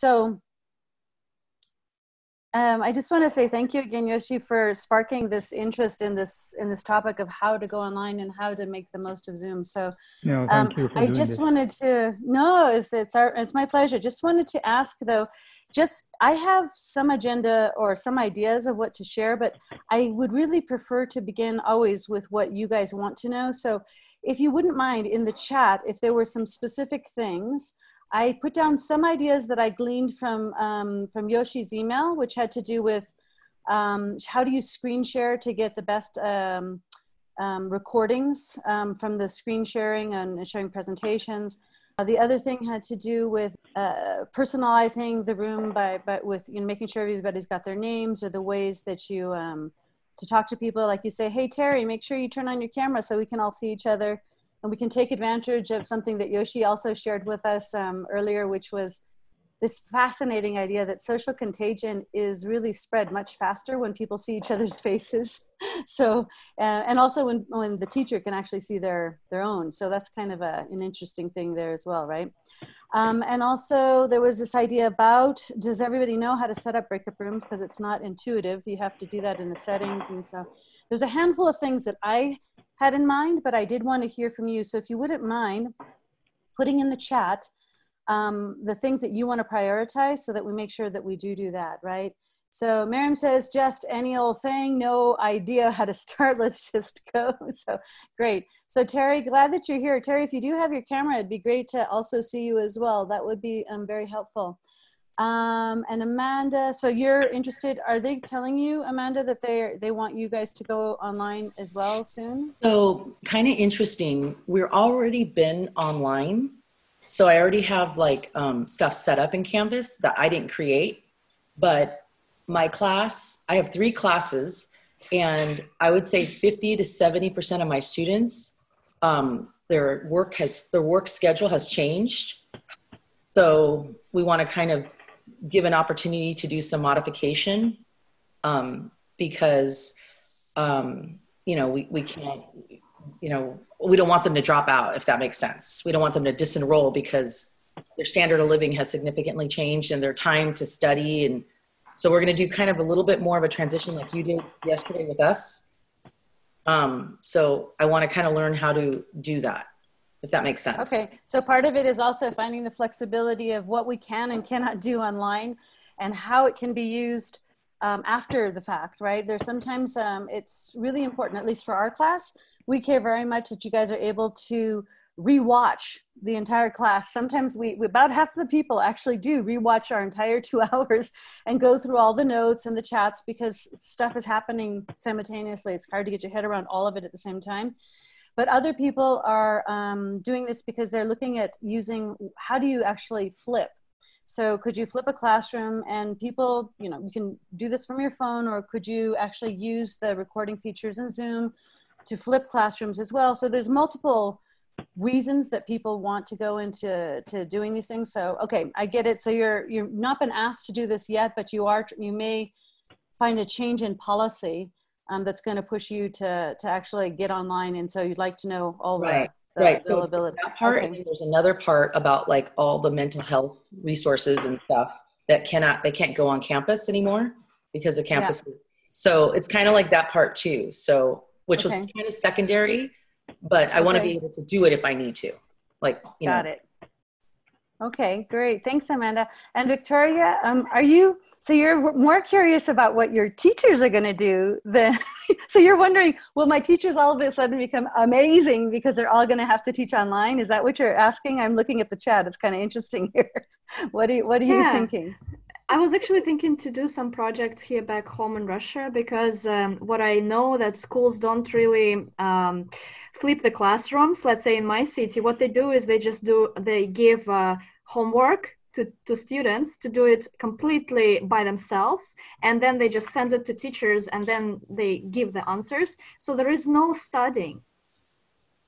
So um, I just want to say thank you again, Yoshi, for sparking this interest in this in this topic of how to go online and how to make the most of Zoom. So, No, um, thank you I just this. wanted to no, it's it's our it's my pleasure. Just wanted to ask though, just I have some agenda or some ideas of what to share, but I would really prefer to begin always with what you guys want to know. So, if you wouldn't mind in the chat, if there were some specific things. I put down some ideas that I gleaned from um, from Yoshi's email, which had to do with um, how do you screen share to get the best um, um, recordings um, from the screen sharing and sharing presentations. Uh, the other thing had to do with uh, personalizing the room by, by with you know making sure everybody's got their names or the ways that you um, to talk to people. Like you say, hey Terry, make sure you turn on your camera so we can all see each other and we can take advantage of something that Yoshi also shared with us um, earlier, which was this fascinating idea that social contagion is really spread much faster when people see each other's faces. So, uh, and also when, when the teacher can actually see their, their own. So that's kind of a, an interesting thing there as well, right? Um, and also there was this idea about, does everybody know how to set up breakout rooms? Because it's not intuitive. You have to do that in the settings. And so there's a handful of things that I had in mind, but I did want to hear from you. So if you wouldn't mind putting in the chat um, the things that you want to prioritize so that we make sure that we do do that, right? So Miriam says, just any old thing, no idea how to start, let's just go. So great. So Terry, glad that you're here. Terry, if you do have your camera, it'd be great to also see you as well. That would be um, very helpful. Um, and Amanda, so you're interested, are they telling you, Amanda, that they they want you guys to go online as well soon? So kind of interesting. We're already been online. So I already have like um, stuff set up in Canvas that I didn't create. But my class, I have three classes, and I would say 50 to 70% of my students, um, their work has their work schedule has changed. So we want to kind of give an opportunity to do some modification um, because um, you know we, we can't you know we don't want them to drop out if that makes sense. We don't want them to disenroll because their standard of living has significantly changed and their time to study. And so we're going to do kind of a little bit more of a transition like you did yesterday with us. Um, so i want to kind of learn how to do that if that makes sense Okay, so part of it is also finding the flexibility of what we can and cannot do online and how it can be used um, after the fact, right? There's sometimes um, it's really important, at least for our class, we care very much that you guys are able to rewatch the entire class. Sometimes we, we about half the people actually do rewatch our entire two hours and go through all the notes and the chats because stuff is happening simultaneously. It's hard to get your head around all of it at the same time but other people are um, doing this because they're looking at using how do you actually flip? So could you flip a classroom and people you know you can do this from your phone or could you actually use the recording features in zoom to flip classrooms as well? So there's multiple reasons that people want to go into to doing these things. So okay i get it. So you're you're not been asked to do this yet but you are you may find a change in policy um, that's going to push you to to actually get online and so you'd like to know all Right, the, the right. So that part and Okay. then there's another part about like all the mental health resources and stuff that cannot they can't go on campus anymore because the campus is so it's kind of like that part too so which was kind of secondary but i want to be able to do it if i need to like you got know it okay great. Thanks amanda. And victoria um, are you so you're more curious about what your teachers are going to do than so you're wondering will my teachers all of a sudden become amazing because they're all going to have to teach online? Is that what you're asking? I'm looking at the chat. It's kind of interesting here. What do you, what are you thinking I was actually thinking to do some projects here back home in Russia because um, what I know that schools don't really um, flip the classrooms. Let's say in my city, what they do is they just do they give uh, homework to, to students to do it completely by themselves and then they just send it to teachers and then they give the answers so there is no studying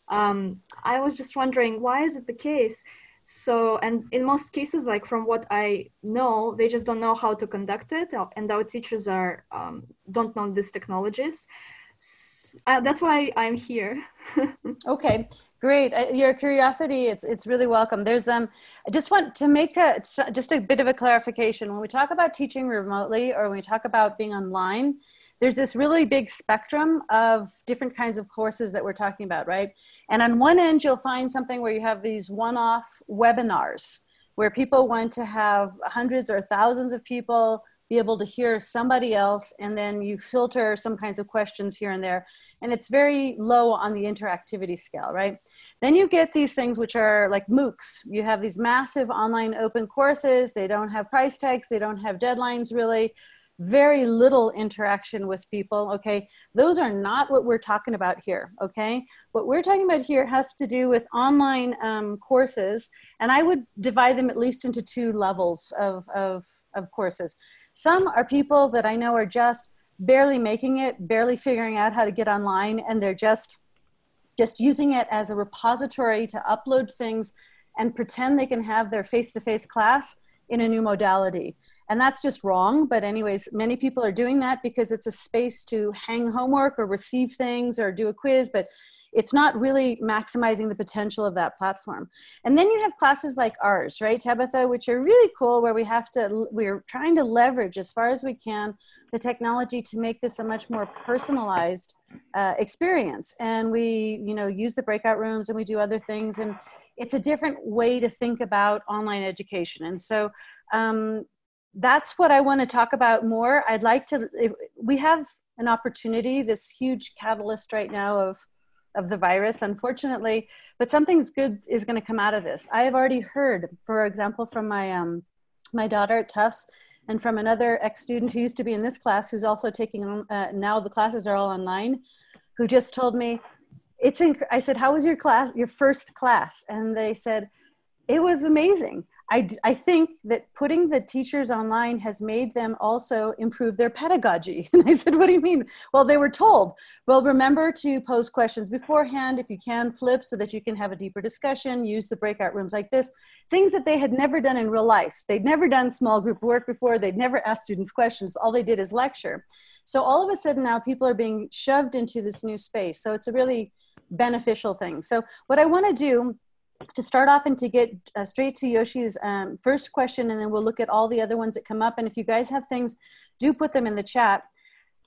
um, i was just wondering why is it the case so and in most cases like from what i know they just don't know how to conduct it uh, and our teachers are um, don't know these technologies S- uh, that's why i'm here Okay, Great. Your curiosity, it's, it's really welcome. There's, um, I just want to make a, just a bit of a clarification. When we talk about teaching remotely or when we talk about being online, there's this really big spectrum of different kinds of courses that we're talking about, right? And on one end, you'll find something where you have these one-off webinars where people want to have hundreds or thousands of people be able to hear somebody else and then you filter some kinds of questions here and there. And it's very low on the interactivity scale right? Then you get these things which are like moocs. You have these massive online open courses. They don't have price tags. They don't have deadlines really very little interaction with people okay? Those are not what we're talking about here okay? What we're talking about here has to do with online um, courses and i would divide them at least into two levels of, of, of courses. Some are people that I know are just barely making it, barely figuring out how to get online, and they're just just using it as a repository to upload things and pretend they can have their face-to-face class in a new modality. And that's just wrong. But anyways, many people are doing that because it's a space to hang homework or receive things or do a quiz. But it's not really maximizing the potential of that platform. And then you have classes like ours, right, Tabitha, which are really cool where we have to, we're trying to leverage as far as we can the technology to make this a much more personalized uh, experience. And we, you know, use the breakout rooms and we do other things. And it's a different way to think about online education. And so, um, that's what I want to talk about more. I'd like to, we have an opportunity, this huge catalyst right now of of the virus, unfortunately, but something's good is going to come out of this. I have already heard, for example, from my um, my daughter at Tufts and from another ex-student who used to be in this class, who's also taking uh, now the classes are all online, who just told me, "It's." Inc-. I said, "How was your class? Your first class?" And they said, "It was amazing." I, I think that putting the teachers online has made them also improve their pedagogy. And I said, What do you mean? Well, they were told, well, remember to pose questions beforehand if you can, flip so that you can have a deeper discussion, use the breakout rooms like this. Things that they had never done in real life. They'd never done small group work before, they'd never asked students questions. All they did is lecture. So all of a sudden now people are being shoved into this new space. So it's a really beneficial thing. So what I want to do to start off and to get uh, straight to Yoshi's um, first question, and then we'll look at all the other ones that come up. And if you guys have things, do put them in the chat.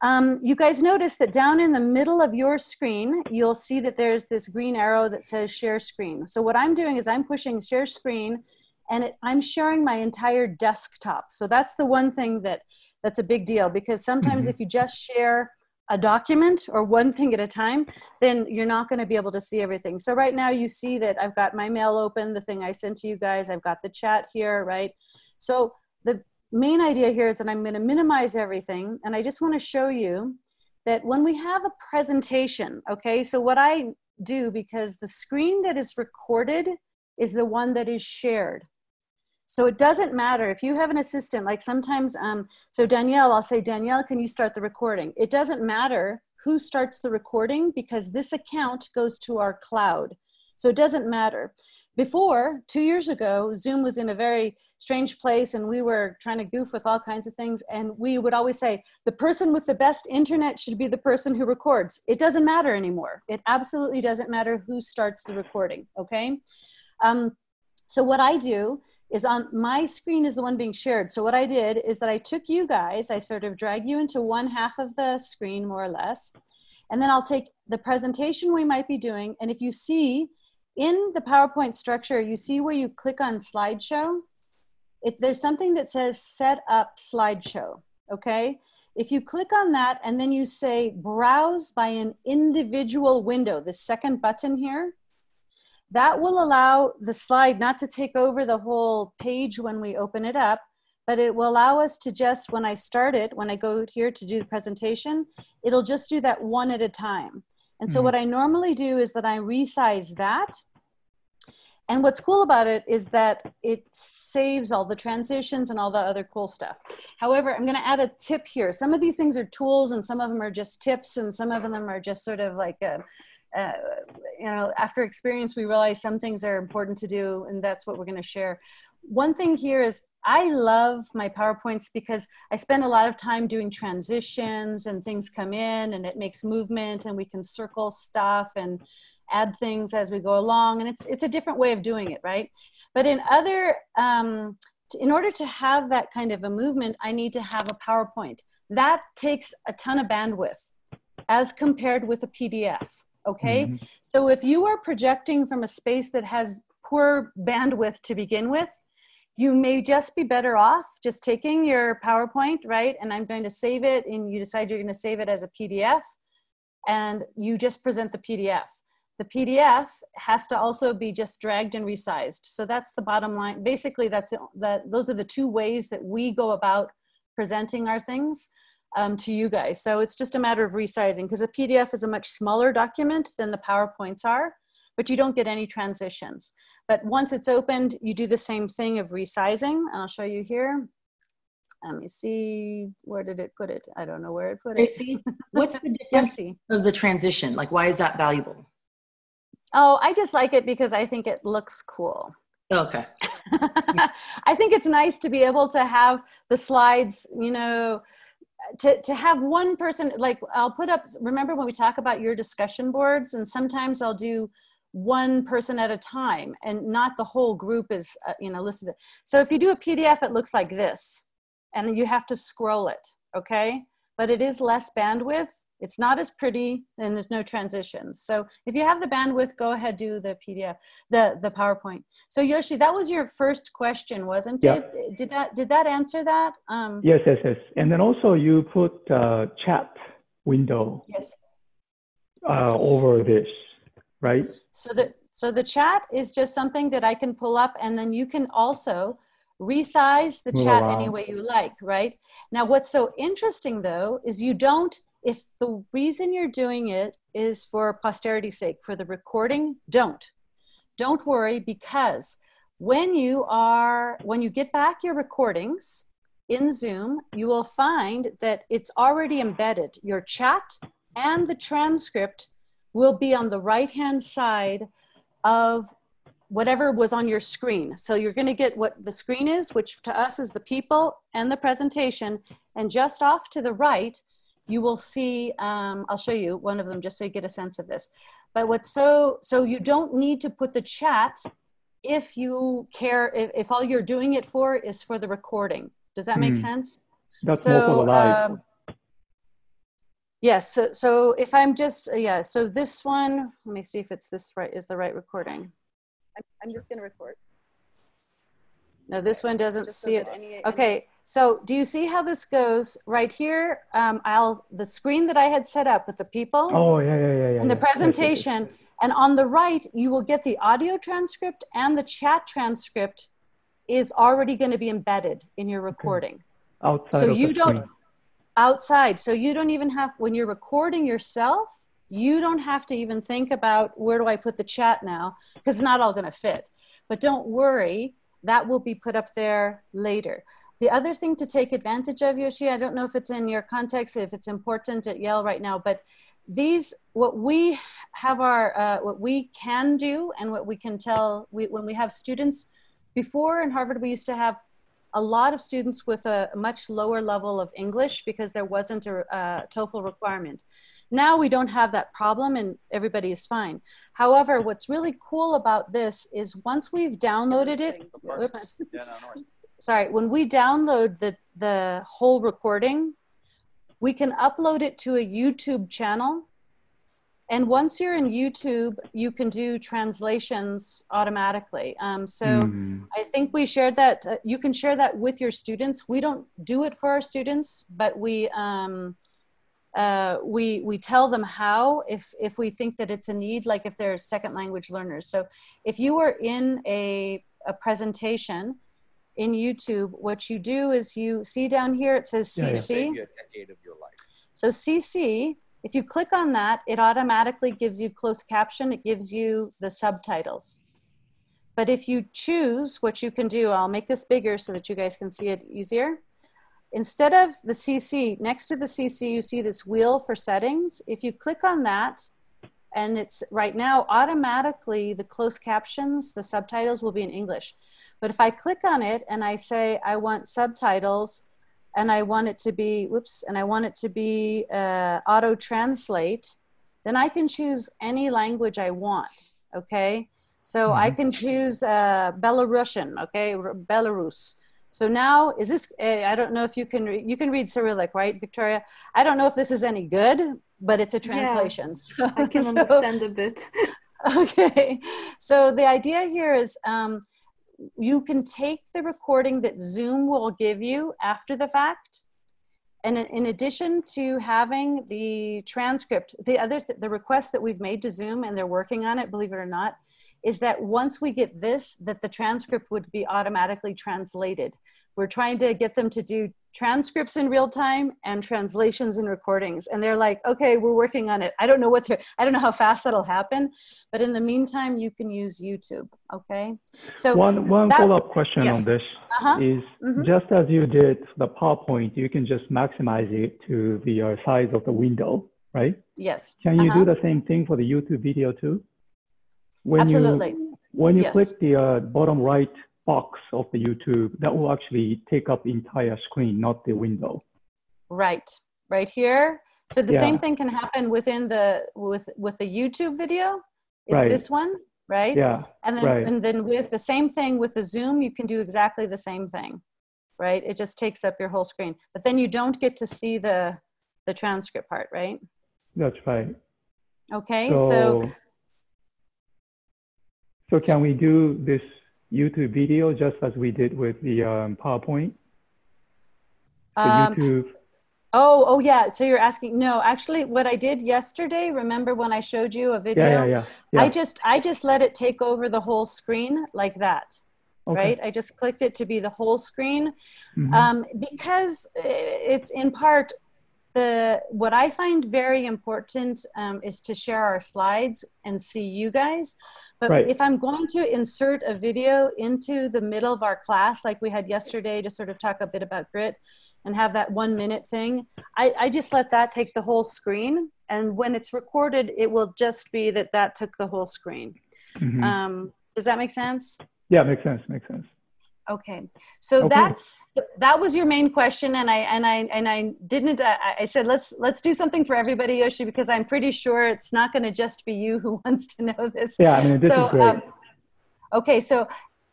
Um, you guys notice that down in the middle of your screen, you'll see that there's this green arrow that says share screen. So what I'm doing is I'm pushing share screen and it, I'm sharing my entire desktop. So that's the one thing that that's a big deal because sometimes mm -hmm. if you just share a document or one thing at a time, then you're not going to be able to see everything. So right now you see that I've got my mail open, the thing I sent to you guys, I've got the chat here, right? So the main idea here is that I'm going to minimize everything. And I just want to show you that when we have a presentation, okay, so what I do, because the screen that is recorded is the one that is shared. So it doesn't matter if you have an assistant, like sometimes, um, so Danielle, I'll say, Danielle, can you start the recording? It doesn't matter who starts the recording because this account goes to our cloud. So it doesn't matter. Before, two years ago, Zoom was in a very strange place and we were trying to goof with all kinds of things. And we would always say, the person with the best internet should be the person who records. It doesn't matter anymore. It absolutely doesn't matter who starts the recording, okay? Um, so what I do is on my screen is the one being shared. So what I did is that I took you guys, I sort of drag you into one half of the screen more or less, and then I'll take the presentation we might be doing. And if you see in the PowerPoint structure, you see where you click on slideshow, if there's something that says set up slideshow, okay? If you click on that and then you say browse by an individual window, the second button here, that will allow the slide not to take over the whole page when we open it up, but it will allow us to just, when I start it, when I go here to do the presentation, it'll just do that one at a time. And so mm -hmm. what I normally do is that I resize that. And what's cool about it is that it saves all the transitions and all the other cool stuff. However, I'm going to add a tip here. Some of these things are tools and some of them are just tips and some of them are just sort of like a, uh, you know, after experience, we realize some things are important to do, and that's what we're going to share. One thing here is I love my PowerPoints because I spend a lot of time doing transitions and things come in and it makes movement and we can circle stuff and add things as we go along, and it's it's a different way of doing it, right? But in other, um, in order to have that kind of a movement, I need to have a PowerPoint. That takes a ton of bandwidth as compared with a PDF. Okay, mm-hmm. so if you are projecting from a space that has poor bandwidth to begin with, you may just be better off just taking your PowerPoint, right? And I'm going to save it, and you decide you're going to save it as a PDF, and you just present the PDF. The PDF has to also be just dragged and resized. So that's the bottom line. Basically, that's that. Those are the two ways that we go about presenting our things um, to you guys. So it's just a matter of resizing because a PDF is a much smaller document than the PowerPoints are, but you don't get any transitions. But once it's opened, you do the same thing of resizing. I'll show you here. Let me see, where did it put it? I don't know where it put it. See, what's the difference of the transition? Like, why is that valuable? Oh, I just like it because I think it looks cool. Okay. I think it's nice to be able to have the slides, you know, to, to have one person, like I'll put up, remember when we talk about your discussion boards? And sometimes I'll do one person at a time and not the whole group is uh, you know listed. So if you do a pdf it looks like this and you have to scroll it okay? But it is less bandwidth it's not as pretty and there's no transitions so if you have the bandwidth go ahead do the pdf the the powerpoint so yoshi that was your first question wasn't yeah. it did that did that answer that um yes yes yes and then also you put uh, chat window yes uh, over this right? So the so the chat is just something that I can pull up, and then you can also resize the chat wow. any way you like, right? Now, what's so interesting though is you don't. If the reason you're doing it is for posterity's sake, for the recording, don't. Don't worry because when you are when you get back your recordings in Zoom, you will find that it's already embedded. Your chat and the transcript will be on the right hand side of whatever was on your screen. So you're going to get what the screen is, which to us is the people and the presentation. And just off to the right, you will see, um, I'll show you one of them just so you get a sense of this. But what's so, so you don't need to put the chat if you care, if, if all you're doing it for is for the recording. Does that make mm. sense? That's so, more for the live. Um, Yes, so, so if I'm just, uh, yeah, so this one, let me see if it's this right, is the right recording. I'm, I'm just gonna record. No, this one doesn't just see it. Any, okay, so do you see how this goes? Right here, um, I'll, the screen that I had set up with the people. Oh, yeah, yeah, yeah. yeah and the presentation. And on the right, you will get the audio transcript and the chat transcript is already going to be embedded in your recording. Okay. Outside so you don't, screen outside. So you don't even have, when you're recording yourself, you don't have to even think about where do I put the chat now, because it's not all going to fit. But don't worry, that will be put up there later. The other thing to take advantage of, Yoshi, I don't know if it's in your context, if it's important at Yale right now, but these, what we have our, uh, what we can do and what we can tell, we, when we have students, before in Harvard, we used to have a lot of students with a much lower level of English because there wasn't a, a TOEFL requirement. Now we don't have that problem and everybody is fine. However, what's really cool about this is once we've downloaded it, oops, sorry, when we download the, the whole recording, we can upload it to a YouTube channel and once you're in YouTube, you can do translations automatically. Um, so mm. I think we shared that. Uh, you can share that with your students. We don't do it for our students, but we um, uh, we we tell them how if if we think that it's a need, like if they're second language learners. So if you are in a a presentation in YouTube, what you do is you see down here it says CC. Yeah, yeah. So CC if you click on that, it automatically gives you closed caption, it gives you the subtitles. But if you choose what you can do, I'll make this bigger so that you guys can see it easier. Instead of the CC, next to the CC, you see this wheel for settings. If you click on that, and it's right now automatically the closed captions, the subtitles will be in English. But if I click on it and I say I want subtitles and I want it to be, whoops, and I want it to be uh, auto translate, then I can choose any language I want. Okay. So I Mhm. can choose uh, Belarusian. Okay. R- Belarus. So now is this, uh, I don't know if you can, re- you can read Cyrillic, right, Victoria? I don't know if this is any good, but it's a Yeah. translation. So- I can so- understand a bit. Okay, so the idea here is um, you can take the recording that Zoom will give you after the fact, and in, in addition to having the transcript, the other th- the request that we've made to Zoom, and they're working on it, believe it or not, is that once we get this, that the transcript would be automatically translated. We're trying to get them to do transcripts in real time and translations and recordings, and they're like, "Okay, we're working on it." I don't know what they're, I don't know how fast that'll happen, but in the meantime, you can use YouTube. Okay, so One, one that- follow-up question yes. on this uh-huh. is Mhm. just as you did the PowerPoint, you can just maximize it to the uh, size of the window, right? yes, Can you Uh-huh. do the same thing for the YouTube video too? When absolutely. You, when you Yes. click the uh, bottom right box of the YouTube, that will actually take up the entire screen, not the window. Right, right here. So the Yeah. same thing can happen within the with with the YouTube video. It's Right. this one, right? Yeah, And then right. and then with the same thing with the Zoom, you can do exactly the same thing, right? It just takes up your whole screen, but then you don't get to see the the transcript part, right? that's right. Okay, So, so so can we do this YouTube video just as we did with the um, PowerPoint? The um, YouTube, oh oh yeah. So you're asking? No, actually, what I did yesterday. Remember when I showed you a video? yeah, yeah, yeah. yeah. I just I just let it take over the whole screen like that. Okay. right? I just clicked it to be the whole screen Mhm. um, because it's in part the what I find very important um, is to share our slides and see you guys. But Right. if I'm going to insert a video into the middle of our class, like we had yesterday, to sort of talk a bit about grit and have that one minute thing, I, I just let that take the whole screen. And when it's recorded, it will just be that that took the whole screen. Mhm. Um, does that make sense? yeah, makes sense, makes sense. Okay, so Okay. that's that was your main question, and I and I and I didn't. I, I said let's let's do something for everybody, Yoshi, because I'm pretty sure it's not going to just be you who wants to know this. Yeah, I mean, this so, is great. um, okay, so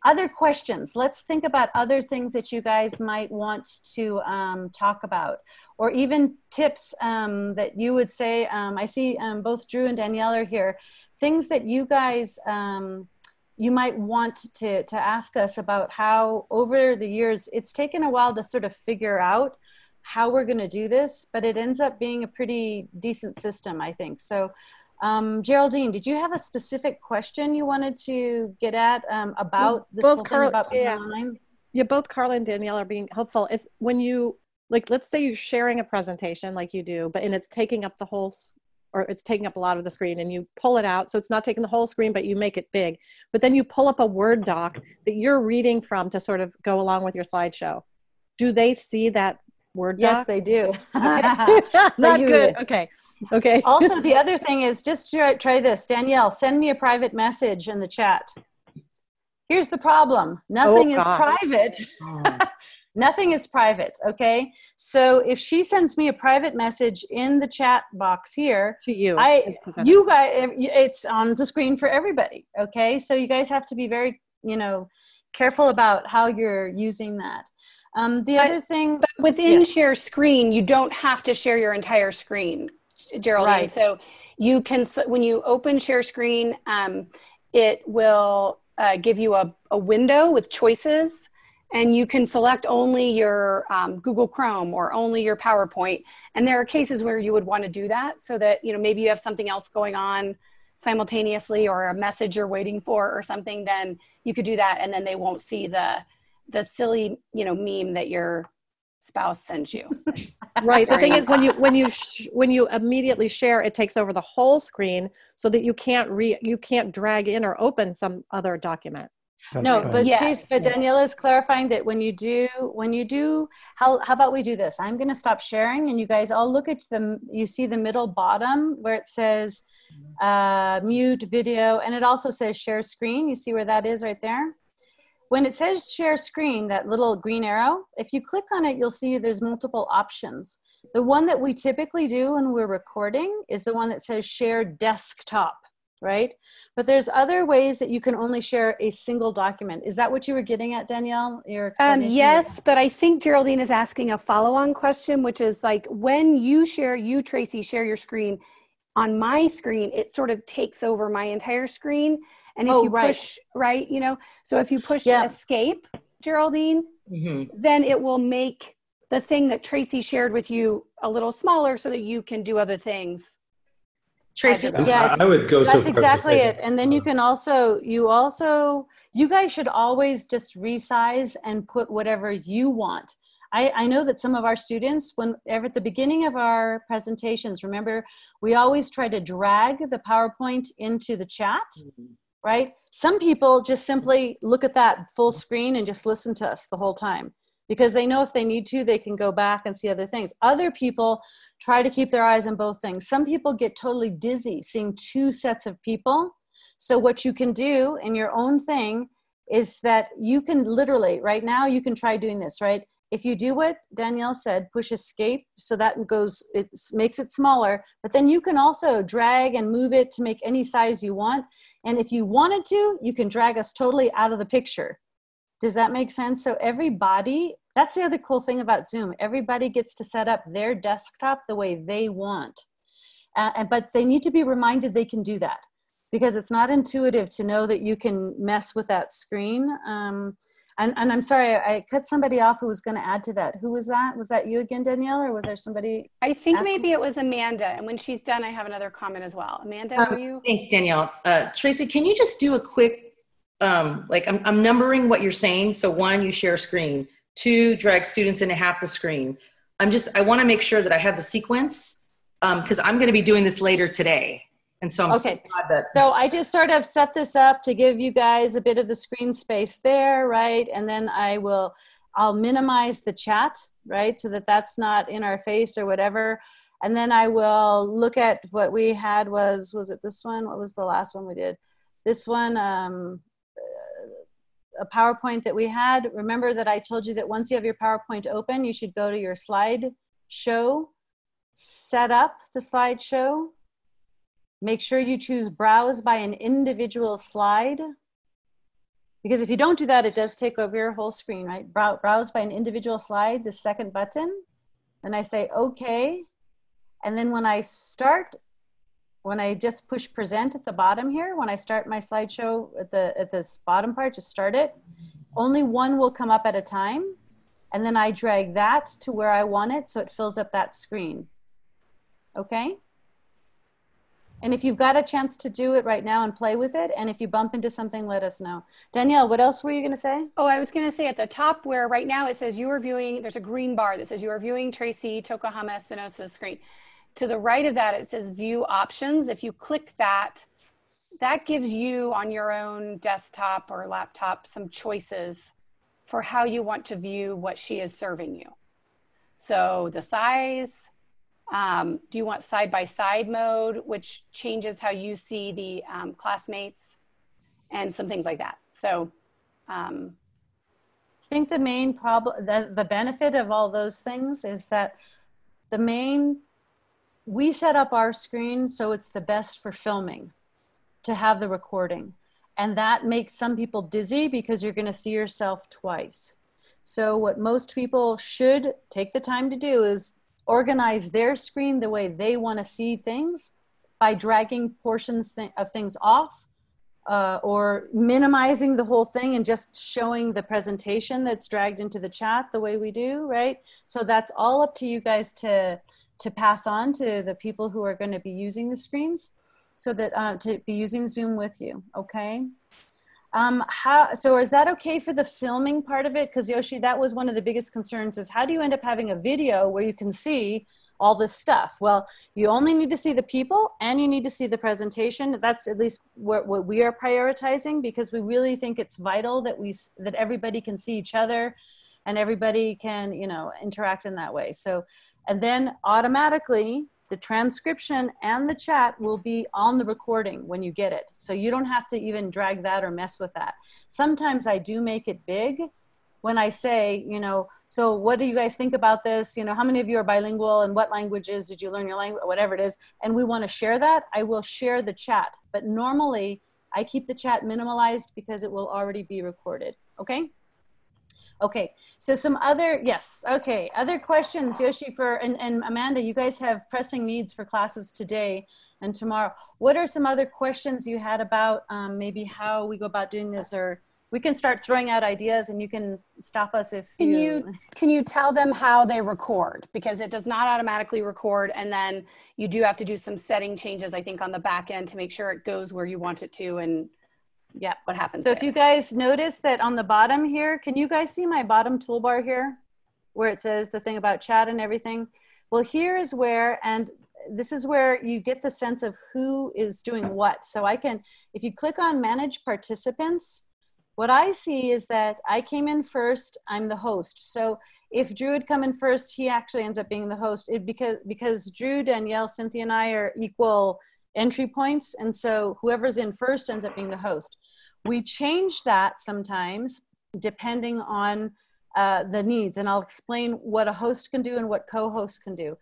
other questions. Let's think about other things that you guys might want to um, talk about, or even tips um, that you would say. Um, I see um, both Drew and Danielle are here. Things that you guys um, you might want to to ask us about how over the years it's taken a while to sort of figure out how we're going to do this, but it ends up being a pretty decent system, I think. So. Um, Geraldine, did you have a specific question you wanted to get at um, about this both whole Carl- thing about yeah. online? yeah both carla and danielle are being helpful it's when you like let's say you're sharing a presentation like you do but and it's taking up the whole or it's taking up a lot of the screen and you pull it out so it's not taking the whole screen but you make it big but then you pull up a word doc that you're reading from to sort of go along with your slideshow do they see that word Yes, doc they do. Okay. So not you- good okay okay also, the other thing is just try, try this. Danielle, send me a private message in the chat. Here's the problem nothing oh, is private. Oh. Nothing is private, okay? So if she sends me a private message in the chat box here, to you I- you guys, it's on the screen for everybody, okay? So you guys have to be very, you know, careful about how you're using that. Um, the But- other thing, But within Yes. share screen, you don't have to share your entire screen, Geraldine. Right. So you can, when you open share screen, um, it will uh, give you a, a window with choices and you can select only your um, Google Chrome or only your PowerPoint. And there are cases where you would want to do that so that, you know, maybe you have something else going on simultaneously or a message you're waiting for or something, then you could do that and then they won't see the the silly, you know, meme that your spouse sends you. right the thing is when you when you sh- when you immediately share it takes over the whole screen so that you can't re you can't drag in or open some other document That's no, right. but Yes. she's, but Daniela is clarifying that when you do, when you do, how, how about we do this? I'm going to stop sharing and you guys all look at the, you see the middle bottom where it says uh, mute video and it also says share screen. You see where that is right there? When it says share screen, that little green arrow, if you click on it, you'll see there's multiple options. The one that we typically do when we're recording is the one that says share desktop, right? But there's other ways that you can only share a single document. Is that what you were getting at, Danielle? Your Um, yes, but I think Geraldine is asking a follow-on question, which is like when you share, you Tracey share your screen on my screen, it sort of takes over my entire screen. And if Oh, you right. push right, you know, so if you push Yeah. escape, Geraldine, Mhm. then it will make the thing that Tracey shared with you a little smaller so that you can do other things. Tracey, I Yeah, I would go so. That's as exactly it. And then you can also, you also, you guys should always just resize and put whatever you want. I, I know that some of our students, whenever at the beginning of our presentations, remember, we always try to drag the PowerPoint into the chat, mm-hmm. right? Some people just simply look at that full screen and just listen to us the whole time because they know if they need to, they can go back and see other things. Other people try to keep their eyes on both things. Some people get totally dizzy seeing two sets of people. So, what you can do in your own thing is that you can literally, right now, you can try doing this, right? If you do what Danielle said, push escape so that goes, it makes it smaller, but then you can also drag and move it to make any size you want. And if you wanted to, you can drag us totally out of the picture. Does that make sense? So everybody, that's the other cool thing about Zoom. Everybody gets to set up their desktop the way they want. Uh, and, but they need to be reminded they can do that because it's not intuitive to know that you can mess with that screen. Um, and, and I'm sorry, I cut somebody off who was going to add to that. Who was that? Was that you again, Danielle, or was there somebody? I think Ask- maybe it was Amanda. And when she's done, I have another comment as well. Amanda, Um, are you? Thanks, Danielle. Uh, Tracey, can you just do a quick, um, like I'm, I'm numbering what you're saying. So one, you share screen. Two, drag students into half the screen. I'm just, I want to make sure that I have the sequence because I'm going to be doing this later today. And so I'm so Okay. glad that So I just sort of set this up to give you guys a bit of the screen space there, right? And then I will, I'll minimize the chat, right? So that that's not in our face or whatever. And then I will look at what we had was, was it this one? What was the last one we did? This one, um, a PowerPoint that we had. Remember that I told you that once you have your PowerPoint open, you should go to your slide show, set up the slideshow, Make sure you choose browse by an individual slide. Because if you don't do that, it does take over your whole screen, right? Brow- Browse by an individual slide, the second button. And I say, okay. And then when I start, when I just push present at the bottom here, when I start my slideshow at the at this bottom part, just start it, only one will come up at a time. And then I drag that to where I want it so it fills up that screen. Okay? And if you've got a chance to do it right now and play with it, and if you bump into something, let us know. Danielle, what else were you going to say? Oh, I was going to say at the top where right now it says you are viewing, there's a green bar that says you are viewing Tracey Tokuhama-Espinosa's screen. To the right of that, it says view options. If you click that, that gives you on your own desktop or laptop some choices for how you want to view what she is serving you. So the size, um, do you want side by side mode, which changes how you see the um, classmates and some things like that. So, um, I think the main problem, the, the benefit of all those things is that the main, we set up our screen so it's the best for filming to have the recording. And that makes some people dizzy because you're going to see yourself twice. So, what most people should take the time to do is organize their screen the way they want to see things by dragging portions of things off uh, or minimizing the whole thing and just showing the presentation that's dragged into the chat the way we do, right? So that's all up to you guys to to pass on to the people who are going to be using the screens, so that uh, to be using Zoom with you. Okay. Um, how so? Is that okay for the filming part of it? Because Yoshi, that was one of the biggest concerns: is how do you end up having a video where you can see all this stuff? Well, you only need to see the people and you need to see the presentation. That's at least what, what we are prioritizing because we really think it's vital that we that everybody can see each other and everybody can you know interact in that way. So. And then automatically the transcription and the chat will be on the recording when you get it. So you don't have to even drag that or mess with that. Sometimes I do make it big when I say, you know, so what do you guys think about this? You know, how many of you are bilingual and what languages did you learn your language, whatever it is, and we want to share that, I will share the chat. But normally I keep the chat minimalized because it will already be recorded. Okay. Okay, so some other, yes, okay, other questions, Yoshi, for, and, and Amanda, you guys have pressing needs for classes today and tomorrow. What are some other questions you had about um, maybe how we go about doing this or we can start throwing out ideas and you can stop us if can you, you can you tell them how they record because it does not automatically record and then you do have to do some setting changes i think on the back end to make sure it goes where you want it to and yeah what happens so there. if you guys notice that on the bottom here can you guys see my bottom toolbar here where it says the thing about chat and everything well here is where and this is where you get the sense of who is doing what so i can if you click on manage participants what I see is that I came in first, I'm the host. So if Drew had come in first, he actually ends up being the host it, because, because Drew, Danielle, Cynthia, and I are equal entry points. And so whoever's in first ends up being the host. We change that sometimes depending on uh, the needs. And I'll explain what a host can do and what co-hosts can do.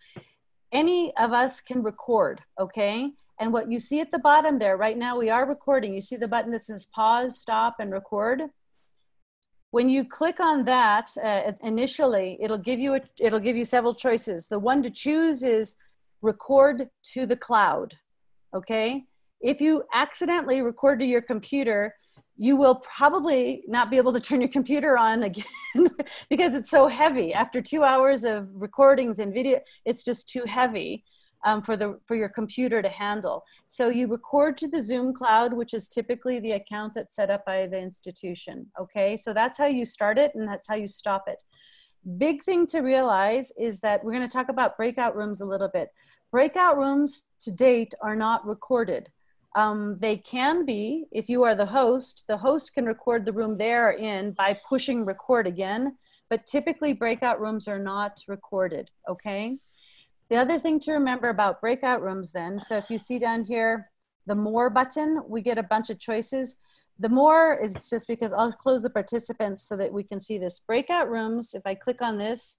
Any of us can record, okay? And what you see at the bottom there, right now we are recording. You see the button that says pause, stop, and record. When you click on that uh, initially, it'll give you a, it'll give you several choices. The one to choose is record to the cloud. Okay. If you accidentally record to your computer, you will probably not be able to turn your computer on again because it's so heavy. After two hours of recordings and video, it's just too heavy um, for the for your computer to handle. So you record to the Zoom cloud, which is typically the account that's set up by the institution. Okay, so that's how you start it, and that's how you stop it. Big thing to realize is that we're going to talk about breakout rooms a little bit. Breakout rooms to date are not recorded. Um, they can be if you are the host. The host can record the room they're in by pushing record again, but typically breakout rooms are not recorded. Okay. The other thing to remember about breakout rooms then, so if you see down here, the more button, we get a bunch of choices. The more is just because I'll close the participants so that we can see this. Breakout rooms, if I click on this,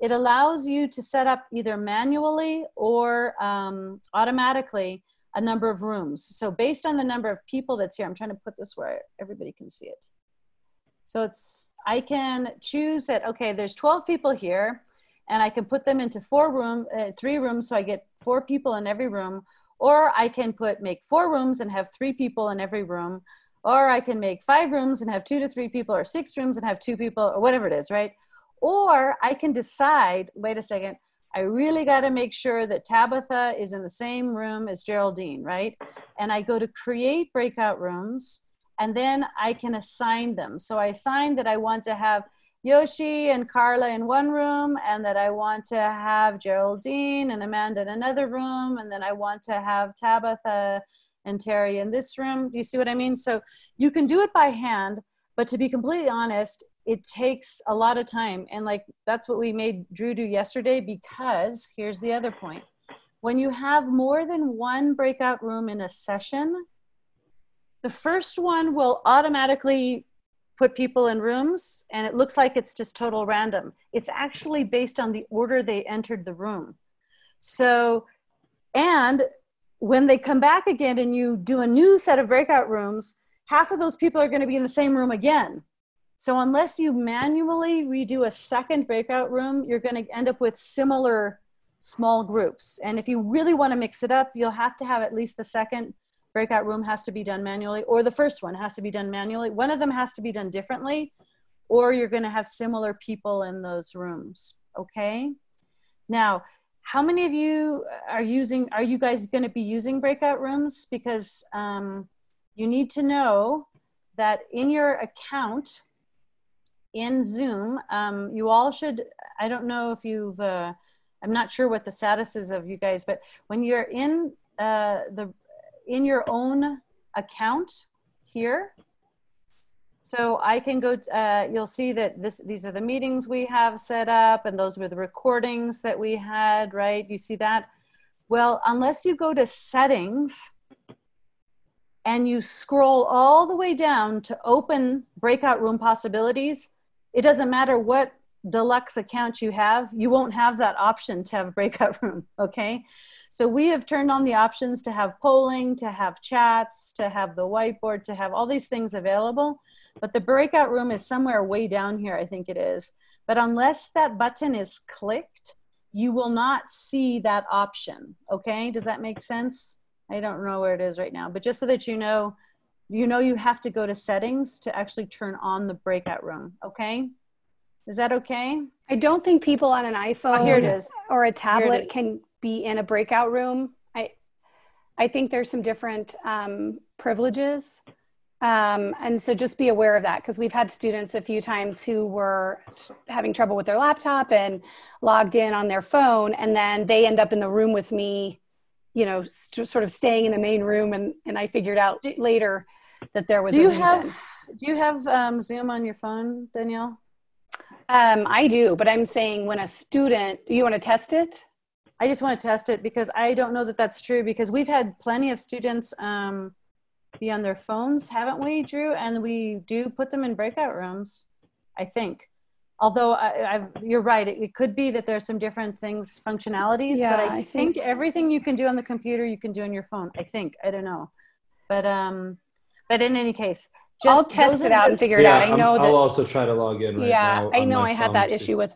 it allows you to set up either manually or um, automatically a number of rooms. So based on the number of people that's here, I'm trying to put this where everybody can see it. So it's, I can choose that, okay, there's 12 people here and I can put them into four room, uh, three rooms, so I get four people in every room. Or I can put make four rooms and have three people in every room. Or I can make five rooms and have two to three people, or six rooms and have two people, or whatever it is, right? Or I can decide, wait a second, I really got to make sure that Tabitha is in the same room as Geraldine, right? And I go to create breakout rooms and then I can assign them. So I assign that I want to have Yoshi and Carla in one room, and that I want to have Geraldine and Amanda in another room, and then I want to have Tabitha and Terry in this room. Do you see what I mean? So you can do it by hand, but to be completely honest, it takes a lot of time. And like that's what we made Drew do yesterday because here's the other point. When you have more than one breakout room in a session, the first one will automatically put people in rooms and it looks like it's just total random. It's actually based on the order they entered the room. So, and when they come back again and you do a new set of breakout rooms, half of those people are going to be in the same room again. So, unless you manually redo a second breakout room, you're going to end up with similar small groups. And if you really want to mix it up, you'll have to have at least the second breakout room has to be done manually or the first one has to be done manually. One of them has to be done differently or you're going to have similar people in those rooms. Okay. Now, how many of you are using, are you guys going to be using breakout rooms? Because um, you need to know that in your account in Zoom, um, you all should, I don't know if you've, uh, I'm not sure what the status is of you guys, but when you're in uh, the in your own account here. So I can go, uh, you'll see that this, these are the meetings we have set up and those were the recordings that we had, right? You see that? Well, unless you go to settings and you scroll all the way down to open breakout room possibilities, it doesn't matter what deluxe account you have, you won't have that option to have breakout room, okay? So we have turned on the options to have polling, to have chats, to have the whiteboard, to have all these things available. But the breakout room is somewhere way down here, I think it is. But unless that button is clicked, you will not see that option, okay? Does that make sense? I don't know where it is right now, but just so that you know, you know you have to go to settings to actually turn on the breakout room, okay? Is that okay? I don't think people on an iPhone Oh, here it is. or a tablet can be in a breakout room. I, I think there's some different um, privileges. Um, and so just be aware of that because we've had students a few times who were having trouble with their laptop and logged in on their phone, and then they end up in the room with me, you know, st- sort of staying in the main room. And, and I figured out later that there was Do a you reason. have do you have um, Zoom on your phone, Danielle? Um, I do, but I'm saying when a student, you want to test it? I just want to test it because I don't know that that's true because we've had plenty of students um, be on their phones, haven't we, Drew? And we do put them in breakout rooms, I think. Although I, I've, you're right, it, it could be that there's some different things, functionalities, but Yeah, I, I think, think- everything you can do on the computer, you can do on your phone. I think. I don't know, but um, but in any case, just I'll test those it are out the- and figure it out. I I'm- know I'll also try to log in right yeah, now. I know I had that to- issue with.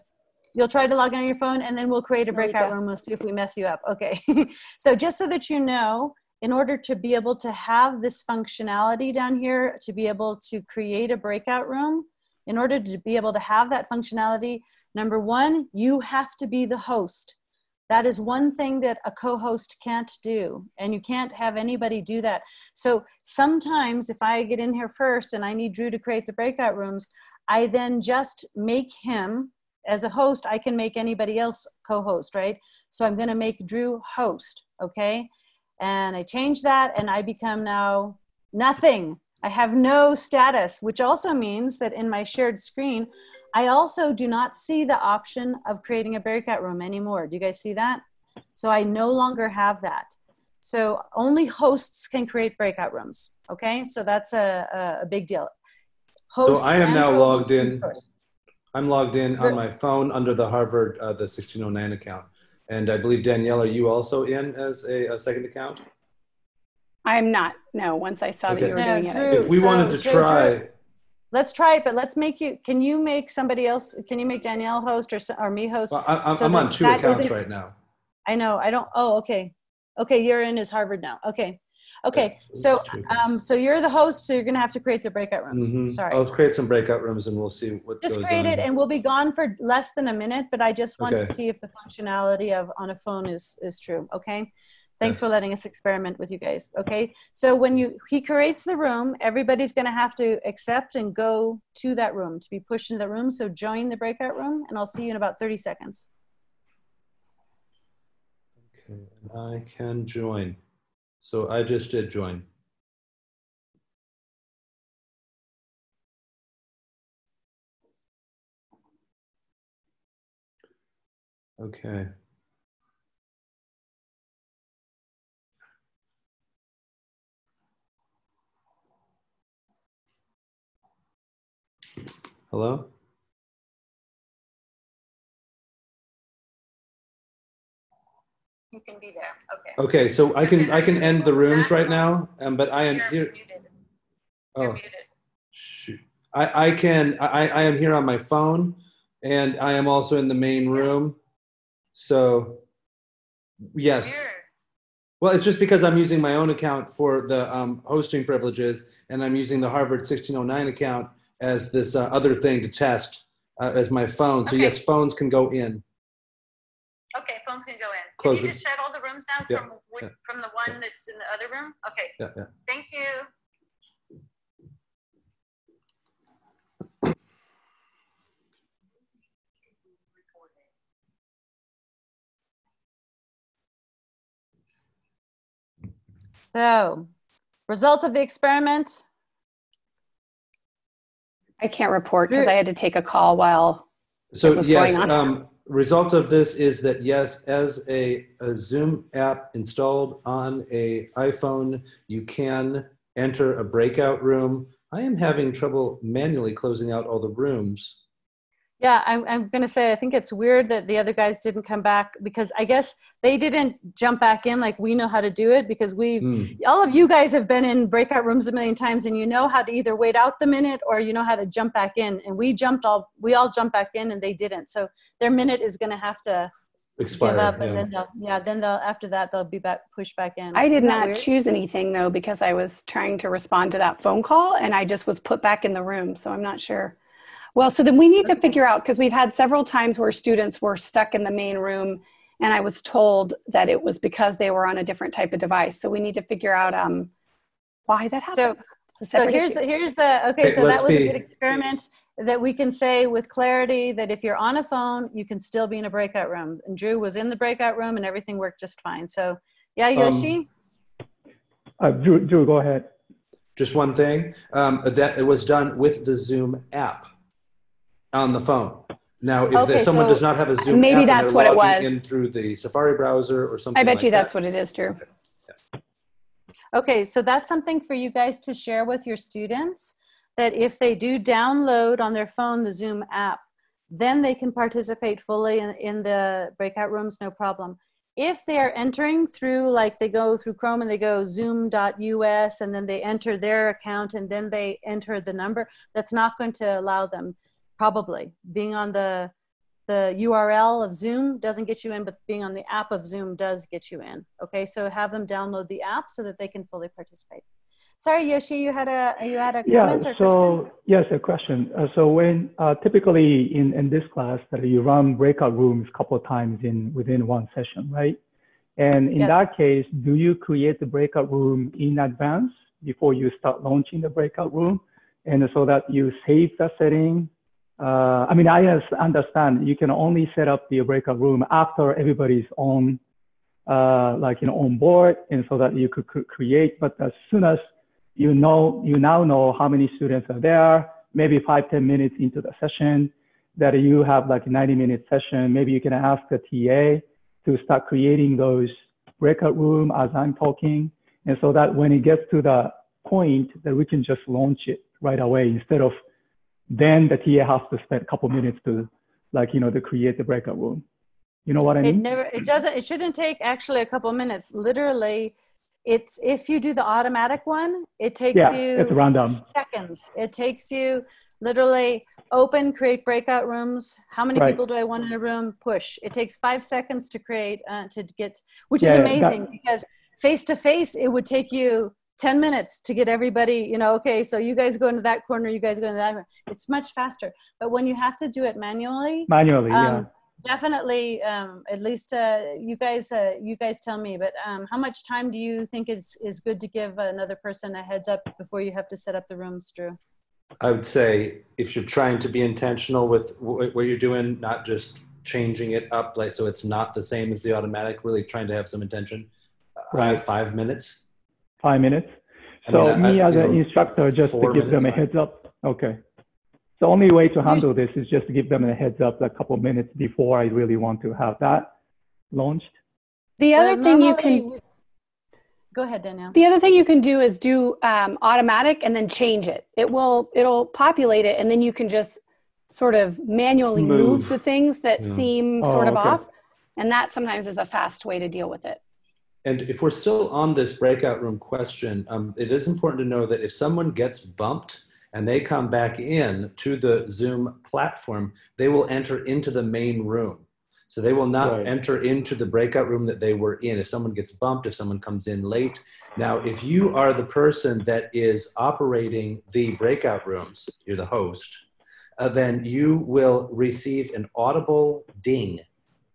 You'll try to log in on your phone and then we'll create a breakout room. We'll see if we mess you up. Okay. so just so that you know, in order to be able to have this functionality down here, to be able to create a breakout room, in order to be able to have that functionality, number one, you have to be the host. That is one thing that a co host can't do, and you can't have anybody do that. So sometimes, if I get in here first and I need Drew to create the breakout rooms, I then just make him as a host. I can make anybody else co host, right? So I'm going to make Drew host, okay? And I change that, and I become now nothing. I have no status, which also means that in my shared screen, I also do not see the option of creating a breakout room anymore. Do you guys see that? So I no longer have that. So only hosts can create breakout rooms. Okay, so that's a, a, big deal. Hosts I am now logged in. I'm logged in on my phone under the Harvard, uh, the 1609 account. And I believe, Danielle, are you also in as a, a second account? I'm not. No, once I saw that you were No, doing it. If we so- wanted to so Drew- try, Let's try it, but let's make you. Can you make somebody else? Can you make Danielle host or s- or me host? well, I, I'm, So I'm on two accounts right now. I know. I don't. Oh, okay. Okay, you're in as Harvard now. Okay. Okay. Yeah, So, um, so you're the host, so you're gonna have to create the breakout rooms. Mhm. Sorry. I'll create some breakout rooms and we'll see what just goes create on. it, and we'll be gone for less than a minute. But I just want to see if the functionality of on a phone is is true. Okay. Thanks for letting us experiment with you guys. Okay. So when you he creates the room, everybody's gonna have to accept and go to that room to be pushed into the room. So join the breakout room, and I'll see you in about thirty seconds. Okay, and I can join. So I just did join. Okay. Hello? You can be there. Okay. Okay, so I can I can end the rooms right now, um, but I am here. Oh, shoot. I, I can, I, I am here on my phone and I am also in the main room. So, yes. Well, it's just because I'm using my own account for the um, hosting privileges and I'm using the Harvard 1609 account as this uh, other thing to test uh, as my phone. So, Okay. yes, phones can go in. Okay, phone's gonna go in. Close Can you just shut all the rooms down Yeah, from, which- yeah. from the one that's in the other room? Okay, Yeah, yeah. thank you. So, results of the experiment. I can't report because Drew- I had to take a call while. So what's yes, going on. um, result of this is that yes, as a, a Zoom app installed on a iPhone, you can enter a breakout room. I am having trouble manually closing out all the rooms. Yeah, I'm, I'm going to say I think it's weird that the other guys didn't come back because I guess they didn't jump back in like we know how to do it because we, Mm. all of you guys have been in breakout rooms a million times and you know how to either wait out the minute or you know how to jump back in. And we jumped all, we all jumped back in and they didn't. So their minute is going to have to Expire. give up and yeah. then they'll, yeah, then they'll, after that, they'll be back, pushed back in. I did Isn't not weird? choose anything though because I was trying to respond to that phone call and I just was put back in the room. So I'm not sure. Well, so then we need to figure out because we've had several times where students were stuck in the main room and I was told that it was because they were on a different type of device. So we need to figure out um, why that happened. It's a So here's issue. the, here's the, okay, Okay, so that let's was a good experiment that we can say with clarity that if you're on a phone, you can still be in a breakout room. And Drew was in the breakout room and everything worked just fine. So yeah, Um, Yoshi? Uh, Drew, Drew, go ahead. Just one thing um, that it was done with the Zoom app on the phone. Now, if Okay, there's someone so- does not have a Zoom Maybe app that's what it was. in through the Safari browser or something. I bet like you that's that. what it is, Drew. Okay, so that's something for you guys to share with your students that if they do download on their phone the Zoom app, then they can participate fully in, in the breakout rooms, no problem. If they are entering through, like they go through Chrome and they go zoom.us and then they enter their account and then they enter the number, that's not going to allow them, probably. Being on the the URL of Zoom doesn't get you in, but being on the app of Zoom does get you in. Okay, so have them download the app so that they can fully participate. Sorry, Yoshi, you had a you had a Yeah, comment or question? so yes, a question. Uh, so when uh, typically in, in this class that you run breakout rooms a couple of times in within one session, right? And in Yes. that case, do you create the breakout room in advance before you start launching the breakout room? And so that you save the setting? Uh, I mean, I understand you can only set up the breakout room after everybody's on, uh, like, you know, on board and so that you could create, but as soon as you know, you now know how many students are there, maybe five ten minutes into the session, that you have like a 90 minute session, maybe you can ask the TA to start creating those breakout room as I'm talking. And so that when it gets to the point that we can just launch it right away instead of then the TA has to spend a couple minutes to like, you know, to create the breakout room. You know what I mean? It never it doesn't it shouldn't take actually a couple minutes. Literally, it's if you do the automatic one, it takes Yeah, you it's random. seconds. It takes you literally open, create breakout rooms. How many Right. people do I want in a room? Push. It takes five seconds to create uh, to get, which Yeah, is amazing that- because face to face it would take you 10 minutes to get everybody you know okay so you guys go into that corner you guys go into that corner. it's much faster but when you have to do it manually Manually, yeah. um, definitely um, at least uh, you guys uh, you guys tell me but um, how much time do you think is is good to give another person a heads up before you have to set up the rooms drew I would say if you're trying to be intentional with wh- what you're doing, not just changing it up like so it's not the same as the automatic, really trying to have some intention. uh, Right. Five minutes. Five minutes. I So mean, I- me I- as an know, instructor, just to give them a heads up. Okay. The only way to handle this is just to give them a heads up a couple minutes before I really want to have that launched. The Well, other thing you can go ahead danielle The other thing you can do is do um, automatic and then change it. It will it'll populate it, and then you can just sort of manually move, Move. the things that Yeah. seem Oh, sort of okay. off, and that sometimes is a fast way to deal with it. And if we're still on this breakout room question, um, it is important to know that if someone gets bumped and they come back in to the Zoom platform, they will enter into the main room. So they will not Right. enter into the breakout room that they were in. If someone gets bumped, if someone comes in late. Now, if you are the person that is operating the breakout rooms, you're the host, uh, then you will receive an audible ding.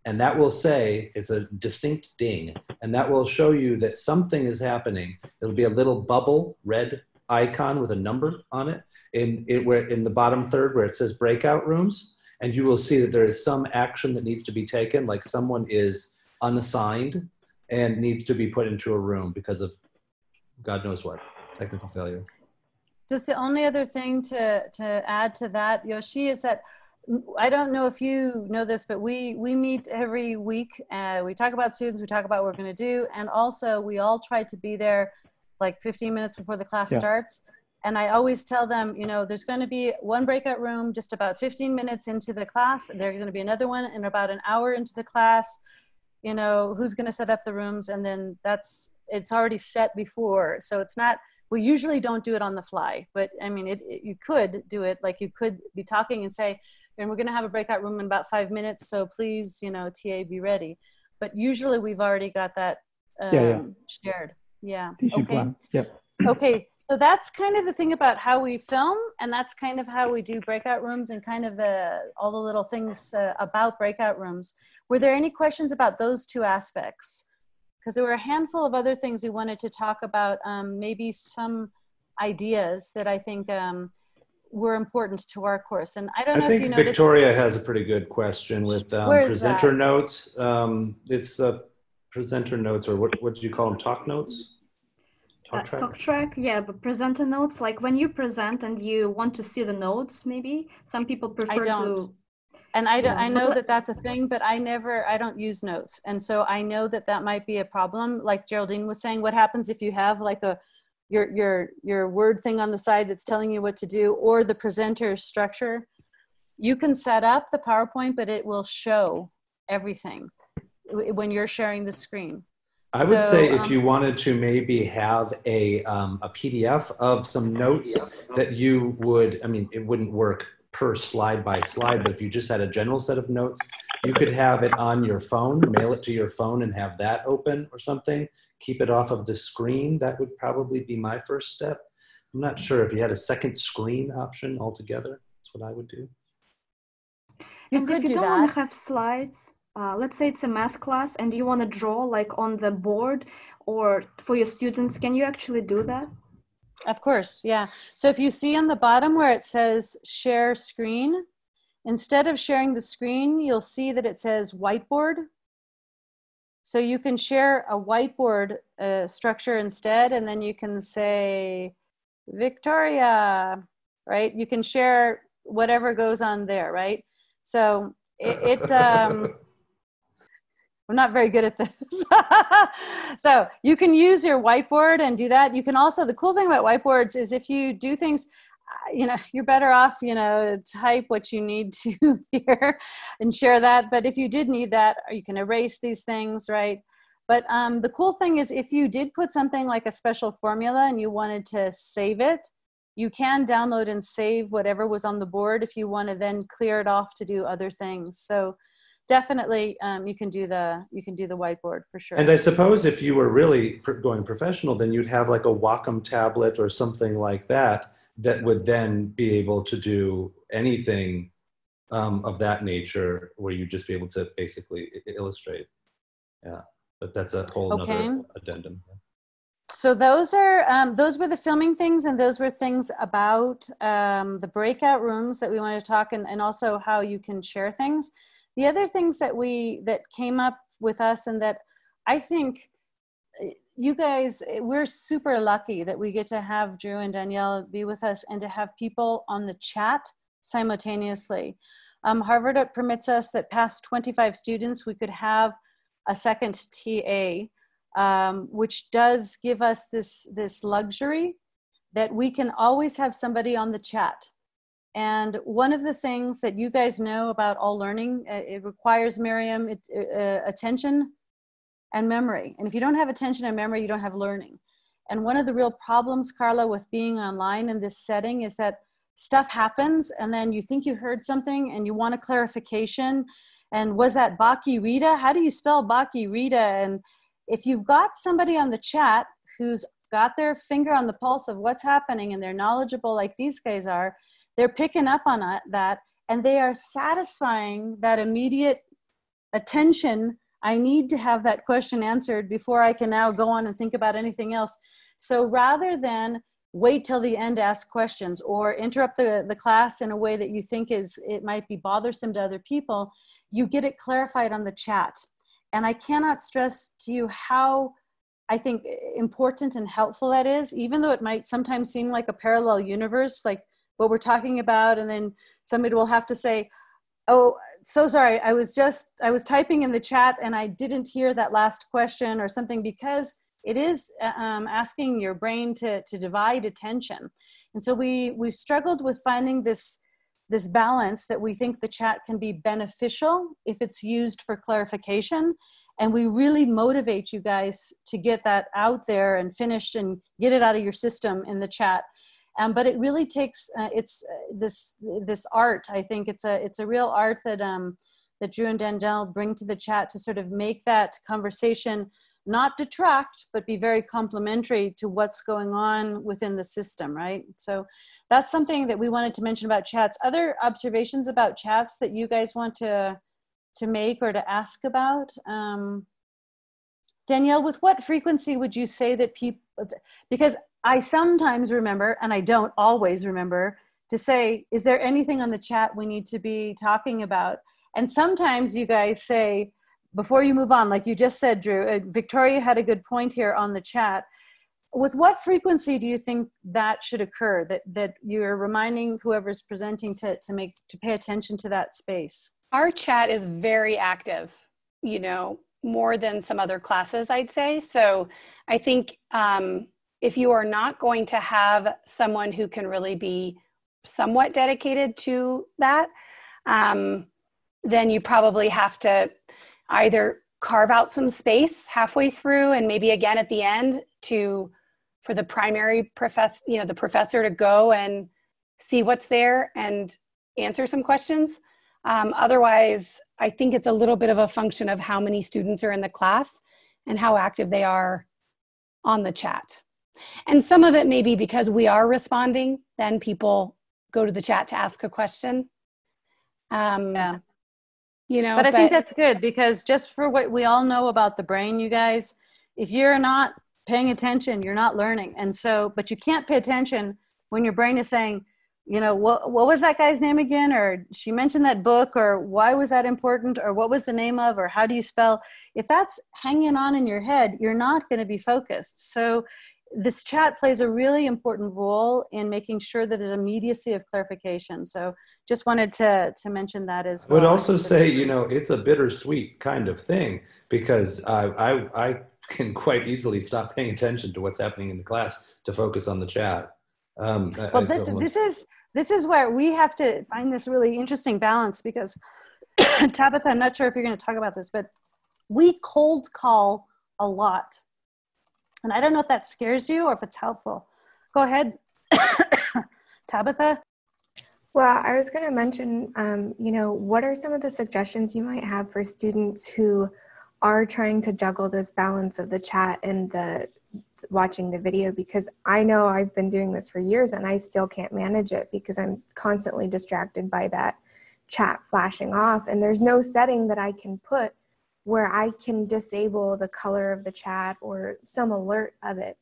And that will say, it's a distinct ding and that will show you that something is happening. It'll be a little bubble, red icon with a number on it in it where in the bottom third where it says breakout rooms, and you will see that there is some action that needs to be taken, like someone is unassigned and needs to be put into a room because of God knows what technical failure. Just the only other thing to, to add to that, Yoshi, is that I don't know if you know this, but we, we meet every week. Uh, we talk about students, we talk about what we're going to do. And also, we all try to be there like 15 minutes before the class Yeah. starts. And I always tell them, you know, there's going to be one breakout room just about 15 minutes into the class. There's going to be another one in about an hour into the class. You know, who's going to set up the rooms? And then that's, it's already set before. So it's not, we usually don't do it on the fly, but I mean, it, it you could do it like you could be talking and say, and we're going to have a breakout room in about five minutes. So please, you know, TA be ready. But usually we've already got that um, Yeah, yeah. shared. Yeah. Teaching Okay. plan. Yep. okay so that's kind of the thing about how we film and that's kind of how we do breakout rooms and kind of the all the little things uh, about breakout rooms were there any questions about those two aspects because there were a handful of other things we wanted to talk about um, maybe some ideas that i think um, were important to our course and i don't know I if you think noticed Victoria has a pretty good question with um, presenter that? notes. Um, it's uh, presenter notes, or what, what do you call them? Talk notes? Uh, Talk track? talk track, yeah, but presenter notes, like when you present and you want to see the notes, maybe some people prefer don't. to. and I, don't, I know that that's a thing but i never i don't use notes and so i know that that might be a problem like geraldine was saying what happens if you have like a your your your word thing on the side that's telling you what to do or the presenter structure you can set up the powerpoint but it will show everything when you're sharing the screen. I would So, say if um, you wanted to maybe have a, um, a PDF of some notes that you would, I mean, it wouldn't work per slide by slide, but if you just had a general set of notes, you could have it on your phone, mail it to your phone and have that open or something. Keep it off of the screen. That would probably be my first step. I'm not sure if you had a second screen option altogether. That's what I would do. You and could if you do don't want to have slides, uh, let's say it's a math class and you want to draw like on the board or for your students, can you actually do that? Of course, yeah. So if you see on the bottom where it says share screen, instead of sharing the screen, you'll see that it says whiteboard. So you can share a whiteboard uh, structure instead, and then you can say, Victoria, right? You can share whatever goes on there, right? So it, it um, I'm not very good at this. so you can use your whiteboard and do that. You can also, the cool thing about whiteboards is if you do things, uh, you know, you're better off, you know, type what you need to here and share that. But if you did need that, you can erase these things, right? But um, the cool thing is if you did put something like a special formula and you wanted to save it, you can download and save whatever was on the board if you want to then clear it off to do other things. So definitely um, you can do the you can do the whiteboard for sure. And I suppose if you were really pr- going professional, then you'd have like a Wacom tablet or something like that that would then be able to do anything um, of that nature, where you'd just be able to basically i- illustrate. Yeah, but that's a whole Okay. other addendum. so those are um, those were the filming things and those were things about um, the breakout rooms that we want to talk and, and also how you can share things the other things that we that came up with us and that i think uh, you guys we're super lucky that we get to have drew and danielle be with us and to have people on the chat simultaneously. Um, harvard permits us that past 25 students we could have a second ta um, which does give us this this luxury that we can always have somebody on the chat and one of the things that you guys know about all learning uh, it requires miriam it, uh, attention and memory. And if you don't have attention and memory you don't have learning. And one of the real problems carla with being online in this setting is that stuff happens and then you think you heard something and you want a clarification. And was that baki rita? How do you spell baki rita? And if you've got somebody on the chat who's got their finger on the pulse of what's happening and they're knowledgeable like these guys are, they're picking up on that and they are satisfying that immediate attention. I need to have that question answered before I can now go on and think about anything else. So rather than wait till the end to ask questions or interrupt the, the class in a way that you think is it might be bothersome to other people, you get it clarified on the chat. And I cannot stress to you how I think important and helpful that is, even though it might sometimes seem like a parallel universe, like what we're talking about, and then somebody will have to say, Oh, so sorry, I was just, I was typing in the chat and I didn't hear that last question or something because it is um, asking your brain to, to divide attention. And so we we've struggled with finding this this balance that we think the chat can be beneficial if it's used for clarification. And we really motivate you guys to get that out there and finished and get it out of your system in the chat um, but it really takes uh, it's uh, this this art i think it's a it's a real art that um that drew and danielle bring to the chat to sort of make that conversation not detract but be very complementary to what's going on within the system right? So that's something that we wanted to mention about chats. Other observations about chats that you guys want to to make or to ask about? Um, danielle with what frequency would you say that people because i sometimes remember and i don't always remember to say is there anything on the chat we need to be talking about? And sometimes you guys say before you move on like you just said drew uh, victoria had a good point here on the chat. With what frequency do you think that should occur that that you're reminding whoever's presenting to to make to pay attention to that space? Our chat is very active you know more than some other classes i'd say. So i think um, if you are not going to have someone who can really be somewhat dedicated to that um, then you probably have to either carve out some space halfway through and maybe again at the end to for the primary professor, you know, the professor to go and see what's there and answer some questions. Um, otherwise, I think it's a little bit of a function of how many students are in the class and how active they are on the chat. And some of it may be because we are responding, then people go to the chat to ask a question. Um, yeah. You know, but I but, think that's good because just for what we all know about the brain, you guys, if you're not paying attention you're not learning. And so but you can't pay attention when your brain is saying you know what what was that guy's name again? Or she mentioned that book or why was that important? Or what was the name of or how do you spell? If that's hanging on in your head you're not going to be focused. So this chat plays a really important role in making sure that there's immediacy of clarification so just wanted to to mention that as well. I would also say you know it's a bittersweet kind of thing because I I, I can quite easily stop paying attention to what's happening in the class to focus on the chat. Um, well, I, this, this is this is where we have to find this really interesting balance because Tabitha, I'm not sure if you're going to talk about this, but we cold call a lot, and I don't know if that scares you or if it's helpful. Go ahead, Tabitha. Well, I was going to mention, um, you know, what are some of the suggestions you might have for students who are trying to juggle this balance of the chat and the watching the video because I know I've been doing this for years and I still can't manage it because I'm constantly distracted by that chat flashing off and there's no setting that I can put where I can disable the color of the chat or some alert of it.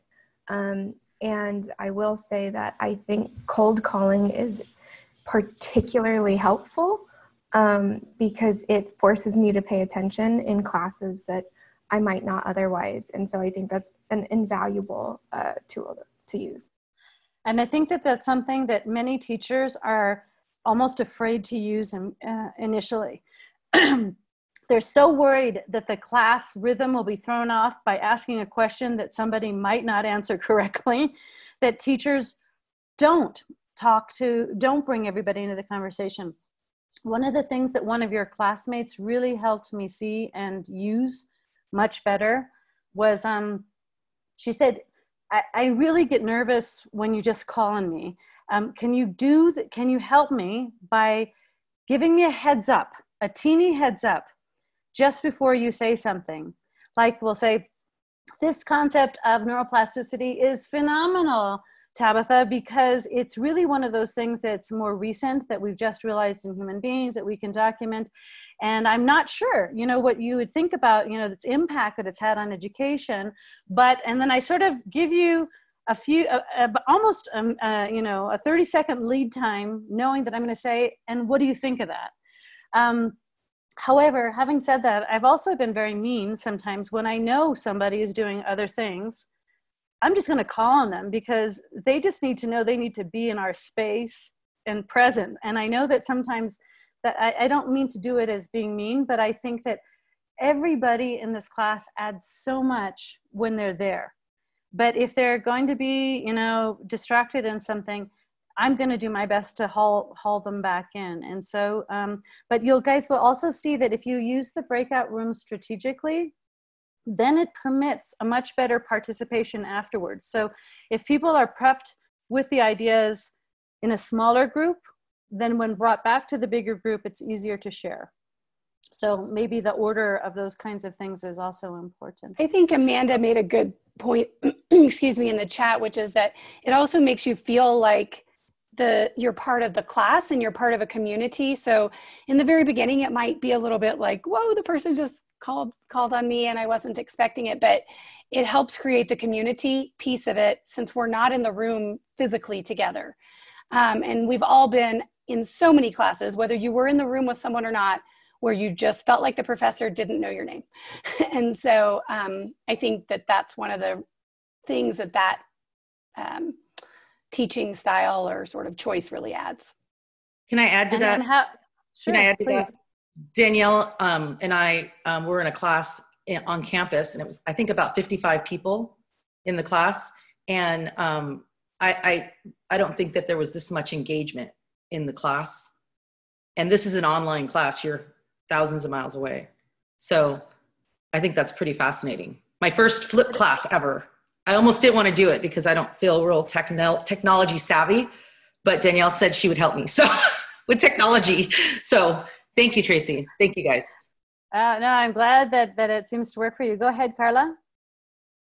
Um, and I will say that I think cold calling is particularly helpful um, because it forces me to pay attention in classes that I might not otherwise. And so I think that's an invaluable uh, tool to use. And I think that that's something that many teachers are almost afraid to use in, uh, initially. They're so worried that the class rhythm will be thrown off by asking a question that somebody might not answer correctly that teachers don't talk to, don't bring everybody into the conversation one of the things that one of your classmates really helped me see and use much better was um, she said, I, I really get nervous when you just call on me. Um, can you do th- can you help me by giving me a heads up, a teeny heads up, just before you say something? Like we'll say, this concept of neuroplasticity is phenomenal Tabitha, because it's really one of those things that's more recent that we've just realized in human beings that we can document. And I'm not sure, you know, what you would think about, you know, its impact that it's had on education. But, and then I sort of give you a few, uh, uh, almost, um, uh, you know, a 30 second lead time, knowing that I'm going to say, and what do you think of that? Um, however, having said that, I've also been very mean sometimes when I know somebody is doing other things I'm just going to call on them because they just need to know they need to be in our space and present. And I know that sometimes that I, I don't mean to do it as being mean, but I think that everybody in this class adds so much when they're there. But if they're going to be, you know, distracted in something, I'm going to do my best to haul haul them back in. And so, um, but you guys will also see that if you use the breakout rooms strategically, then it permits a much better participation afterwards. So if people are prepped with the ideas in a smaller group, then when brought back to the bigger group, it's easier to share. So maybe the order of those kinds of things is also important. I think Amanda made a good point, excuse me, in the chat, which is that it also makes you feel like the you're part of the class and you're part of a community. So in the very beginning, it might be a little bit like, whoa, the person just called called on me and I wasn't expecting it, but it helps create the community piece of it since we're not in the room physically together. Um, and we've all been in so many classes, whether you were in the room with someone or not, where you just felt like the professor didn't know your name. and so um, I think that that's one of the things that that um, teaching style or sort of choice really adds. Can I add to And that? how, sure, Can I add to that? Danielle um, and I um, were in a class in, on campus, and it was I think about 55 people in the class, and um, I, I I don't think that there was this much engagement in the class. And this is an online class; you're thousands of miles away, so I think that's pretty fascinating. My first flip class ever. I almost didn't want to do it because I don't feel real techno- technology savvy, but Danielle said she would help me. So with technology, so Thank you, Tracey. Thank you, guys. Uh, no, I'm glad that, that it seems to work for you. Go ahead, Carla.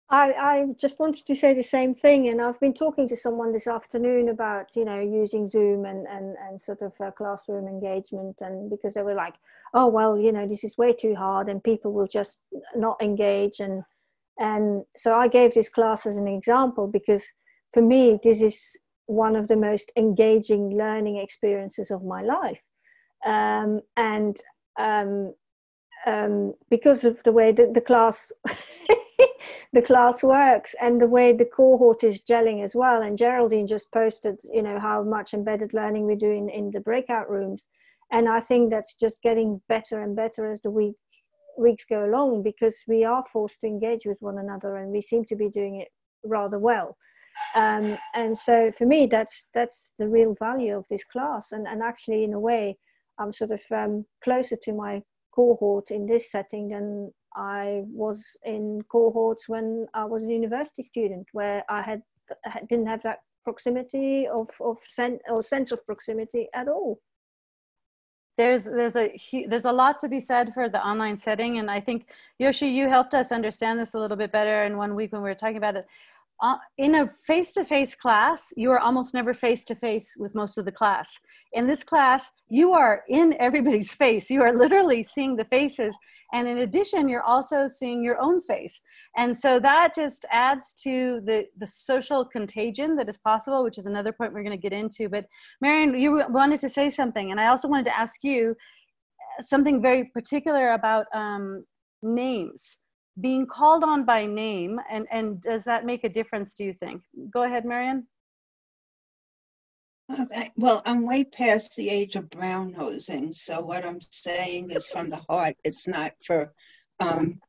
I, I just wanted to say the same thing, and I've been talking to someone this afternoon about you know using Zoom and and and sort of uh, classroom engagement, and because they were like, oh well, you know this is way too hard, and people will just not engage, and and so I gave this class as an example because for me this is one of the most engaging learning experiences of my life. Um, and um, um, because of the way that the class the class works and the way the cohort is gelling as well. And geraldine just posted you know how much embedded learning we do doing in the breakout rooms. And i think that's just getting better and better as the week weeks go along because we are forced to engage with one another and we seem to be doing it rather well um, and so for me that's that's the real value of this class and, and actually in a way I'm sort of um, closer to my cohort in this setting than I was in cohorts when I was a university student, where I had didn't have that proximity of of sen- or sense of proximity at all. There's there's a there's a lot to be said for the online setting, and I think Yoshi, you helped us understand this a little bit better in one week when we were talking about it uh, in a face-to-face class you are almost never face-to-face with most of the class. In this class you are in everybody's face. You are literally seeing the faces. And in addition you're also seeing your own face. And so that just adds to the the social contagion that is possible which is another point we're going to get into. But marion you wanted to say something and i also wanted to ask you uh, something very particular about um, names being called on by name and and does that make a difference do you think? Go ahead marion okay well i'm way past the age of brown nosing so what i'm saying is from the heart it's not for um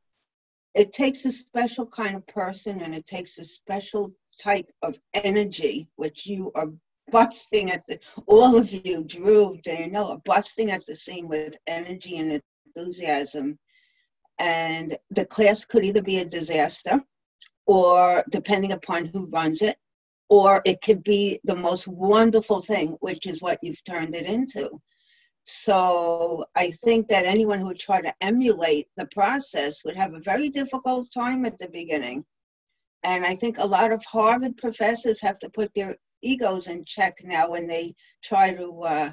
it takes a special kind of person and it takes a special type of energy which you are busting at the all of you drew danielle are busting at the scene with energy and enthusiasm and the class could either be a disaster or depending upon who runs it or it could be the most wonderful thing which is what you've turned it into. So i think that anyone who would try to emulate the process would have a very difficult time at the beginning. And i think a lot of harvard professors have to put their egos in check now when they try to uh,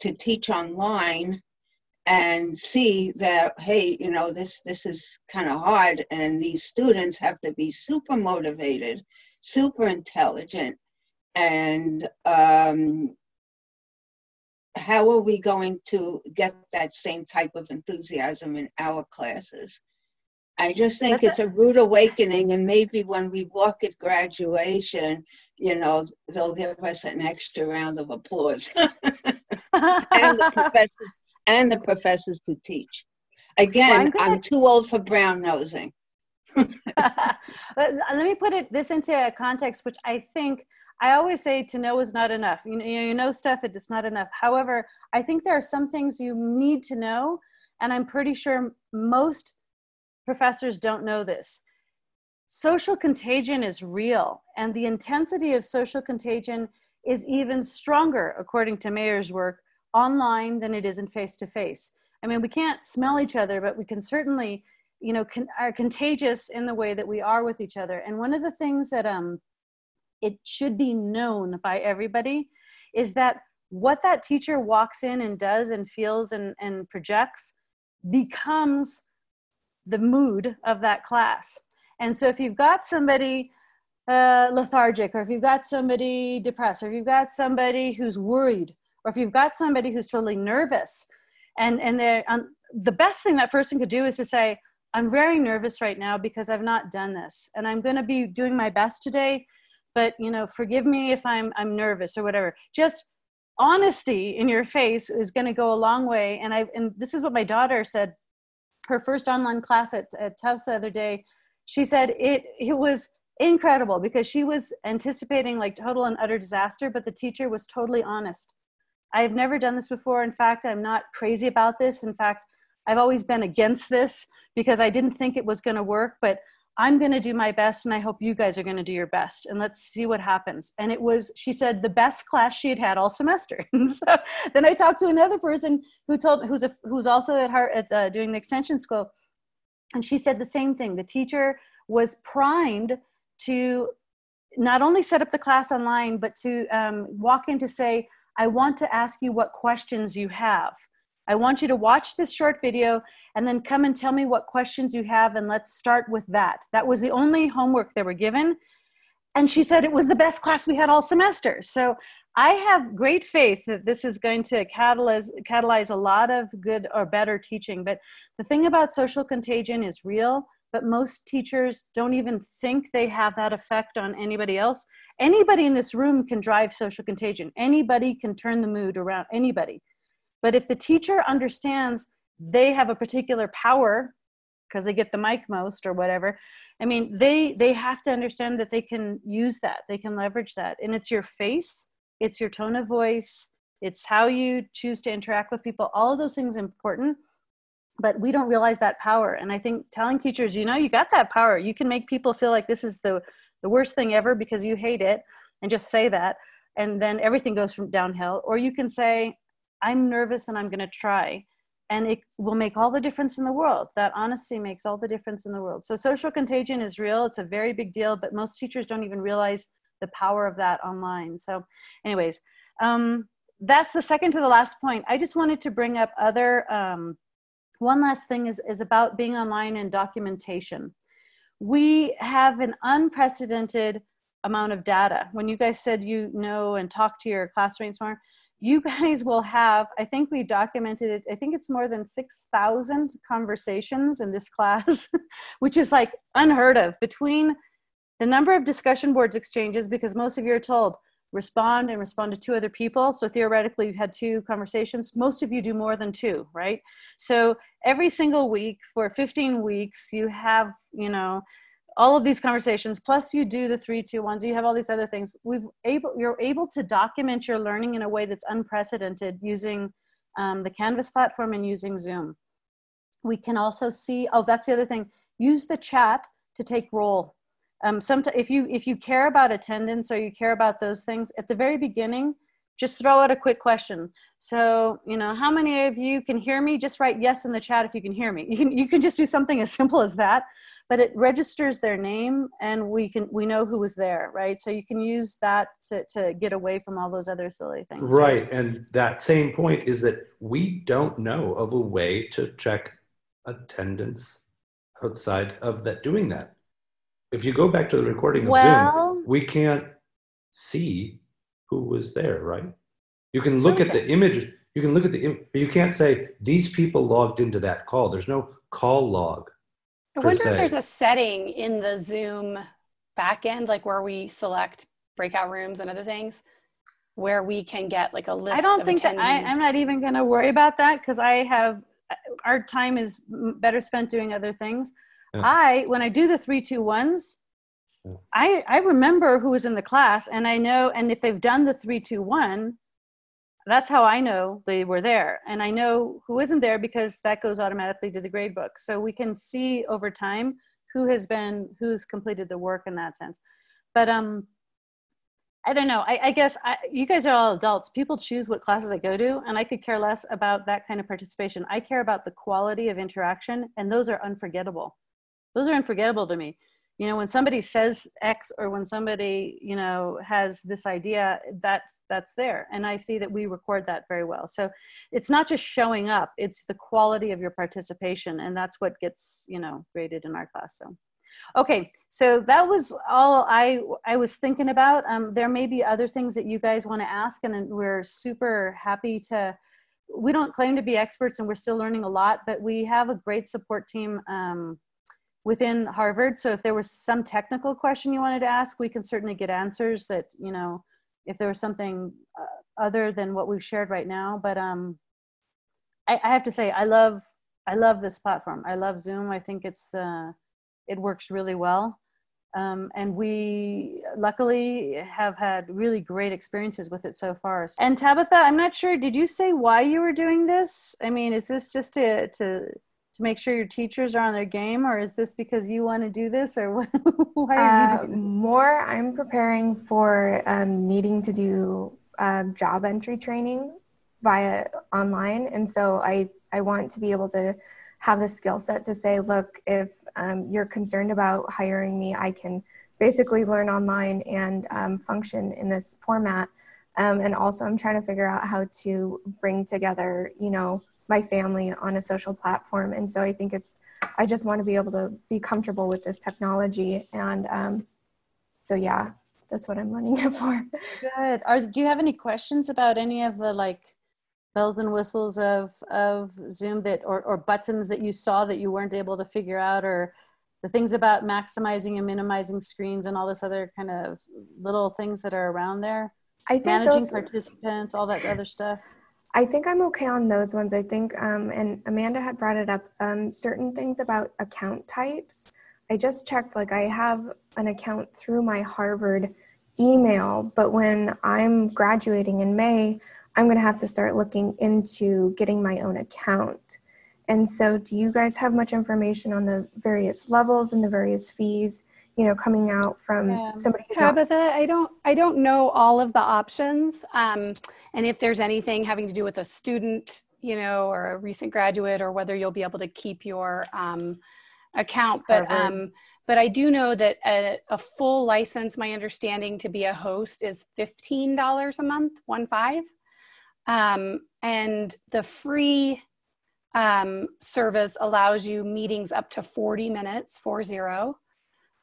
to teach online and see that hey you know this this is kind of hard and these students have to be super motivated super intelligent and um, how are we going to get that same type of enthusiasm in our classes? I just think it's a rude awakening and maybe when we walk at graduation you know they'll give us an extra round of applause. And the professors and the professors who teach. Again, well, I'm, I'm, too old for brown nosing. let me put it this into a context, which I think I always say to know is not enough. You know, you know stuff, it's not enough. However, I think there are some things you need to know, and I'm pretty sure most professors don't know this. Social contagion is real, and the intensity of social contagion is even stronger, according to Mayer's work, online than it is in face to face. I mean, we can't smell each other, but we can certainly, you know, con- are contagious in the way that we are with each other. And one of the things that um, it should be known by everybody is that what that teacher walks in and does and feels and, and projects becomes the mood of that class. And so if you've got somebody uh, lethargic, or if you've got somebody depressed, or if you've got somebody who's worried, or if you've got somebody who's totally nervous, and and they're um, the best thing that person could do is to say, "I'm very nervous right now because I've not done this, and I'm going to be doing my best today but you know forgive me if i'm i'm nervous or whatever. Just honesty in your face is going to go a long way. And i and this is what my daughter said her first online class at, at tufts the other day. She said it it was incredible because she was anticipating like total and utter disaster but the teacher was totally honest i've never done this before in fact i'm not crazy about this in fact i've always been against this because i didn't think it was going to work but I'm going to do my best and I hope you guys are going to do your best and let's see what happens. And it was, she said, the best class she had had all semester. So then I talked to another person who told, who's, a, who's also at heart at uh, doing the extension school. And she said the same thing. The teacher was primed to not only set up the class online, but to um, walk in to say, I want to ask you what questions you have. I want you to watch this short video and then come and tell me what questions you have and let's start with that. That was the only homework they were given. And she said it was the best class we had all semester. So I have great faith that this is going to catalyze, catalyze a lot of good or better teaching. But the thing about social contagion is real, but most teachers don't even think they have that effect on anybody else. Anybody in this room can drive social contagion. Anybody can turn the mood around, anybody. But if the teacher understands they have a particular power because they get the mic most or whatever, I mean, they they have to understand that they can use that, they can leverage that, and it's your face, it's your tone of voice, it's how you choose to interact with people. All of those things important, but we don't realize that power. And I think telling teachers, you know, you got that power. You can make people feel like this is the the worst thing ever because you hate it, and just say that, and then everything goes from downhill. Or you can say, I'm nervous and I'm going to try. And it will make all the difference in the world. That honesty makes all the difference in the world. So, social contagion is real. It's a very big deal, but most teachers don't even realize the power of that online. So, anyways, um, that's the second to the last point. I just wanted to bring up other, um, one last thing is, is about being online and documentation. We have an unprecedented amount of data. When you guys said you know and talk to your classmates more, you guys will have, I think we documented it, I think it's more than 6,000 conversations in this class, which is like unheard of between the number of discussion boards exchanges, because most of you are told respond and respond to two other people. So theoretically, you've had two conversations. Most of you do more than two, right? So every single week for 15 weeks, you have, you know, all of these conversations plus you do the three two ones you have all these other things we've able you're able to document your learning in a way that's unprecedented using um, the canvas platform and using zoom we can also see oh that's the other thing use the chat to take roll um, sometimes if you if you care about attendance or you care about those things at the very beginning just throw out a quick question. So you know how many of you can hear me? Just write yes in the chat if you can hear me. You can you can just do something as simple as that but it registers their name and we can we know who was there right? So you can use that to, to get away from all those other silly things. Right and that same point is that we don't know of a way to check attendance outside of that doing that if you go back to the recording of well, zoom we can't see who was there right you can look okay. at the image you can look at the but you can't say these people logged into that call there's no call log I wonder se. if there's a setting in the Zoom backend, like where we select breakout rooms and other things, where we can get like a list. I don't think attendees. that I, I'm not even going to worry about that because I have our time is better spent doing other things. Yeah. I when I do the three two ones, I I remember who was in the class, and I know, and if they've done the three two one, that's how I know they were there, and I know who isn't there because that goes automatically to the grade book. So we can see over time who has been who's completed the work in that sense. But um, I don't know. I, I guess I, you guys are all adults. People choose what classes they go to, and I could care less about that kind of participation. I care about the quality of interaction, and those are unforgettable. Those are unforgettable to me. You know when somebody says x or when somebody you know has this idea that's that's there. And i see that we record that very well. So it's not just showing up it's the quality of your participation. And that's what gets you know graded in our class. So okay. So that was all i i was thinking about. Um, there may be other things that you guys want to ask and we're super happy to we don't claim to be experts and we're still learning a lot but we have a great support team. Um, within Harvard. So if there was some technical question you wanted to ask, we can certainly get answers that, you know, if there was something uh, other than what we've shared right now. But um, I, I, have to say, I love, I love this platform. I love Zoom. I think it's, uh, it works really well. Um, and we luckily have had really great experiences with it so far. And Tabitha, I'm not sure, did you say why you were doing this? I mean, is this just to, to to make sure your teachers are on their game or is this because you want to do this or why are you uh, more i'm preparing for um, needing to do uh, job entry training via online and so i i want to be able to have the skill set to say look if um, you're concerned about hiring me i can basically learn online and um, function in this format. Um, and also i'm trying to figure out how to bring together you know my family on a social platform. And so I think it's, I just want to be able to be comfortable with this technology. And um, so, yeah, that's what I'm running it for. Good. Are, do you have any questions about any of the like bells and whistles of, of Zoom that, or, or buttons that you saw that you weren't able to figure out or the things about maximizing and minimizing screens and all this other kind of little things that are around there? I think managing those, participants, all that other stuff. I think I'm okay on those ones. I think, um, and Amanda had brought it up, um, certain things about account types. I just checked, like, I have an account through my Harvard email, but when I'm graduating in May, I'm going to have to start looking into getting my own account. And so, do you guys have much information on the various levels and the various fees? You know, coming out from somebody who's Tabitha, not... I don't, I don't know all of the options. Um, and if there's anything having to do with a student, you know, or a recent graduate, or whether you'll be able to keep your um, account. But um, but I do know that a, a, full license, my understanding to be a host is fifteen dollars a month, one five, um, and the free um, service allows you meetings up to forty minutes, four zero.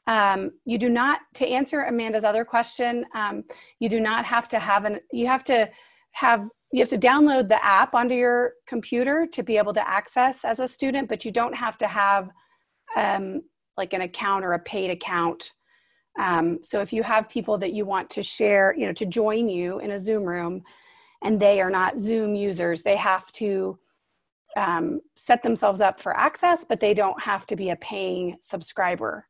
Um, you do not, to answer Amanda's other question, um, you do not have to have an, you have to have you have to download the app onto your computer to be able to access as a student, but you don't have to have um, like an account or a paid account. Um, so if you have people that you want to share, you know, to join you in a Zoom room, and they are not Zoom users, they have to um, set themselves up for access, but they don't have to be a paying subscriber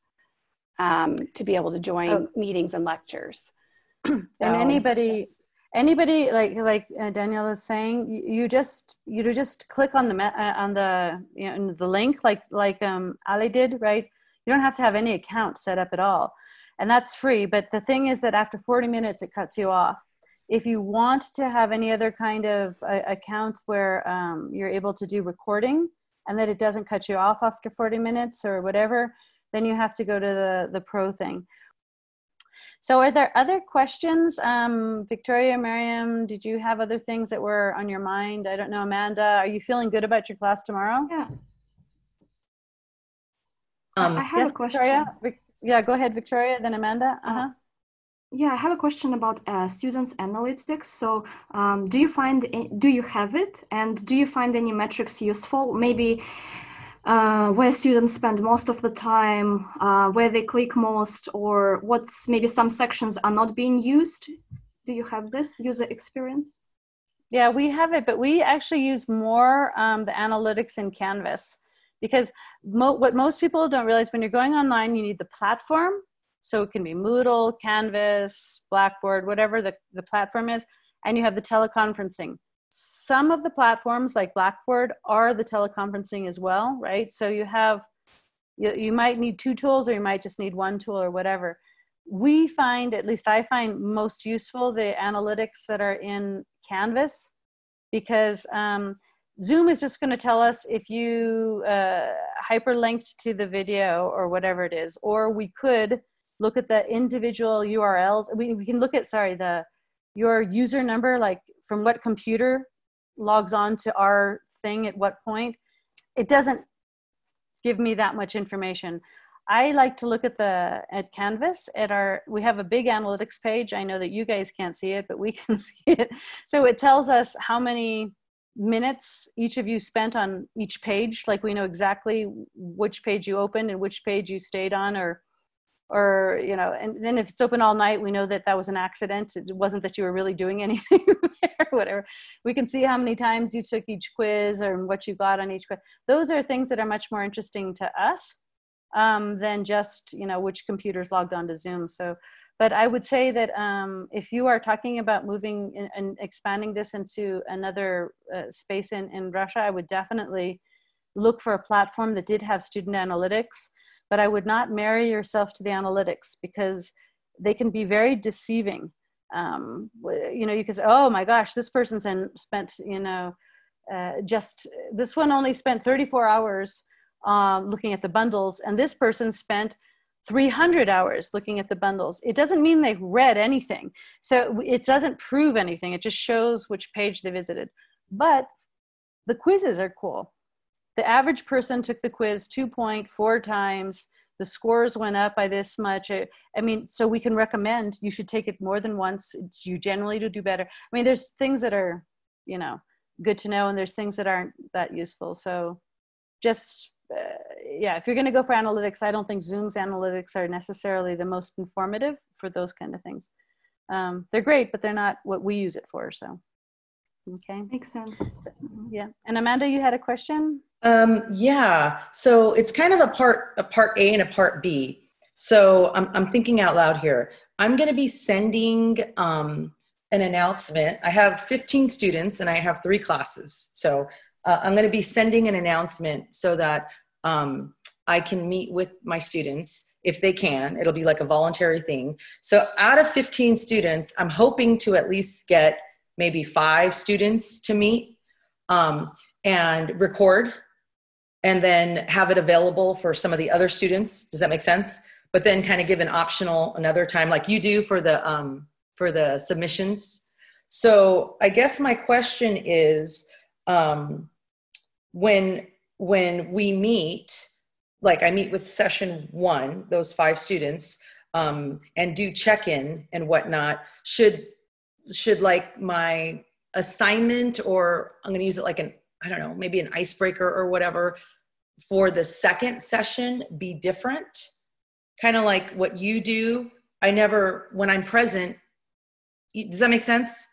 um, to be able to join so, meetings and lectures. and anybody anybody like like uh, Danielle is saying, you, you, just you just click on the uh, on the you know, the link like like um, Ali did, right? You don't have to have any account set up at all, and that's free. But the thing is that after 40 minutes, it cuts you off. If you want to have any other kind of uh, account where um, you're able to do recording and that it doesn't cut you off after 40 minutes or whatever, then you have to go to the the pro thing. So are there other questions? Um, Victoria, Miriam, did you have other things that were on your mind? I don't know, Amanda, are you feeling good about your class tomorrow? Yeah. Um, I have yes, a question. Victoria? Yeah, go ahead, Victoria, then Amanda. Uh-huh. Uh, yeah, I have a question about uh, students analytics. So, um, do you find do you have it, and do you find any metrics useful? Maybe uh, where students spend most of the time, uh, where they click most, or what's maybe some sections are not being used. Do you have this user experience? Yeah, we have it, but we actually use more um, the analytics in Canvas because mo what most people don't realize when you're going online, you need the platform So it can be Moodle, Canvas, Blackboard, whatever the, the platform is. And you have the teleconferencing. Some of the platforms like Blackboard are the teleconferencing as well, right? So you have, you, you might need two tools or you might just need one tool or whatever. We find, at least I find most useful the analytics that are in Canvas because um, Zoom is just going to tell us if you uh, hyperlinked to the video or whatever it is, or we could look at the individual URLs. We, we can look at, sorry, the your user number, like from what computer logs on to our thing at what point. It doesn't give me that much information. I like to look at the at Canvas at our we have a big analytics page. I know that you guys can't see it, but we can see it. So it tells us how many minutes each of you spent on each page like we know exactly which page you opened and which page you stayed on or or you know and then if it's open all night we know that that was an accident. It wasn't that you were really doing anything whatever. We can see how many times you took each quiz or what you got on each quiz. Those are things that are much more interesting to us um, than just you know which computers logged on to zoom. So but I would say that um, if you are talking about moving in, and expanding this into another uh, space in, in Russia, I would definitely look for a platform that did have student analytics, but I would not marry yourself to the analytics because they can be very deceiving. Um, you know, you can say, oh my gosh, this person's in, spent, you know, uh, just, this one only spent 34 hours um, looking at the bundles, and this person spent 300 hours looking at the bundles. It doesn't mean they read anything. So it doesn't prove anything. It just shows which page they visited. But the quizzes are cool. The average person took the quiz 2.4 times. The scores went up by this much. I mean, so we can recommend you should take it more than once. You generally do better. I mean, there's things that are, you know, good to know, and there's things that aren't that useful. So just uh, yeah, if you're going to go for analytics, I don't think Zoom's analytics are necessarily the most informative for those kind of things. Um, they're great, but they're not what we use it for. So, okay, makes sense. So, yeah, and Amanda, you had a question. Um, yeah, so it's kind of a part a part A and a part B. So I'm I'm thinking out loud here. I'm going to be sending um, an announcement. I have 15 students and I have three classes. So uh, I'm going to be sending an announcement so that um, I can meet with my students if they can. It'll be like a voluntary thing. So out of 15 students, I'm hoping to at least get maybe five students to meet um, and record and then have it available for some of the other students. Does that make sense? But then kind of give an optional another time like you do for the um, for the submissions. So I guess my question is um, when when we meet like i meet with session one those five students um, and do check-in and whatnot should should like my assignment or i'm going to use it like an i don't know maybe an icebreaker or whatever for the second session be different kind of like what you do i never when i'm present does that make sense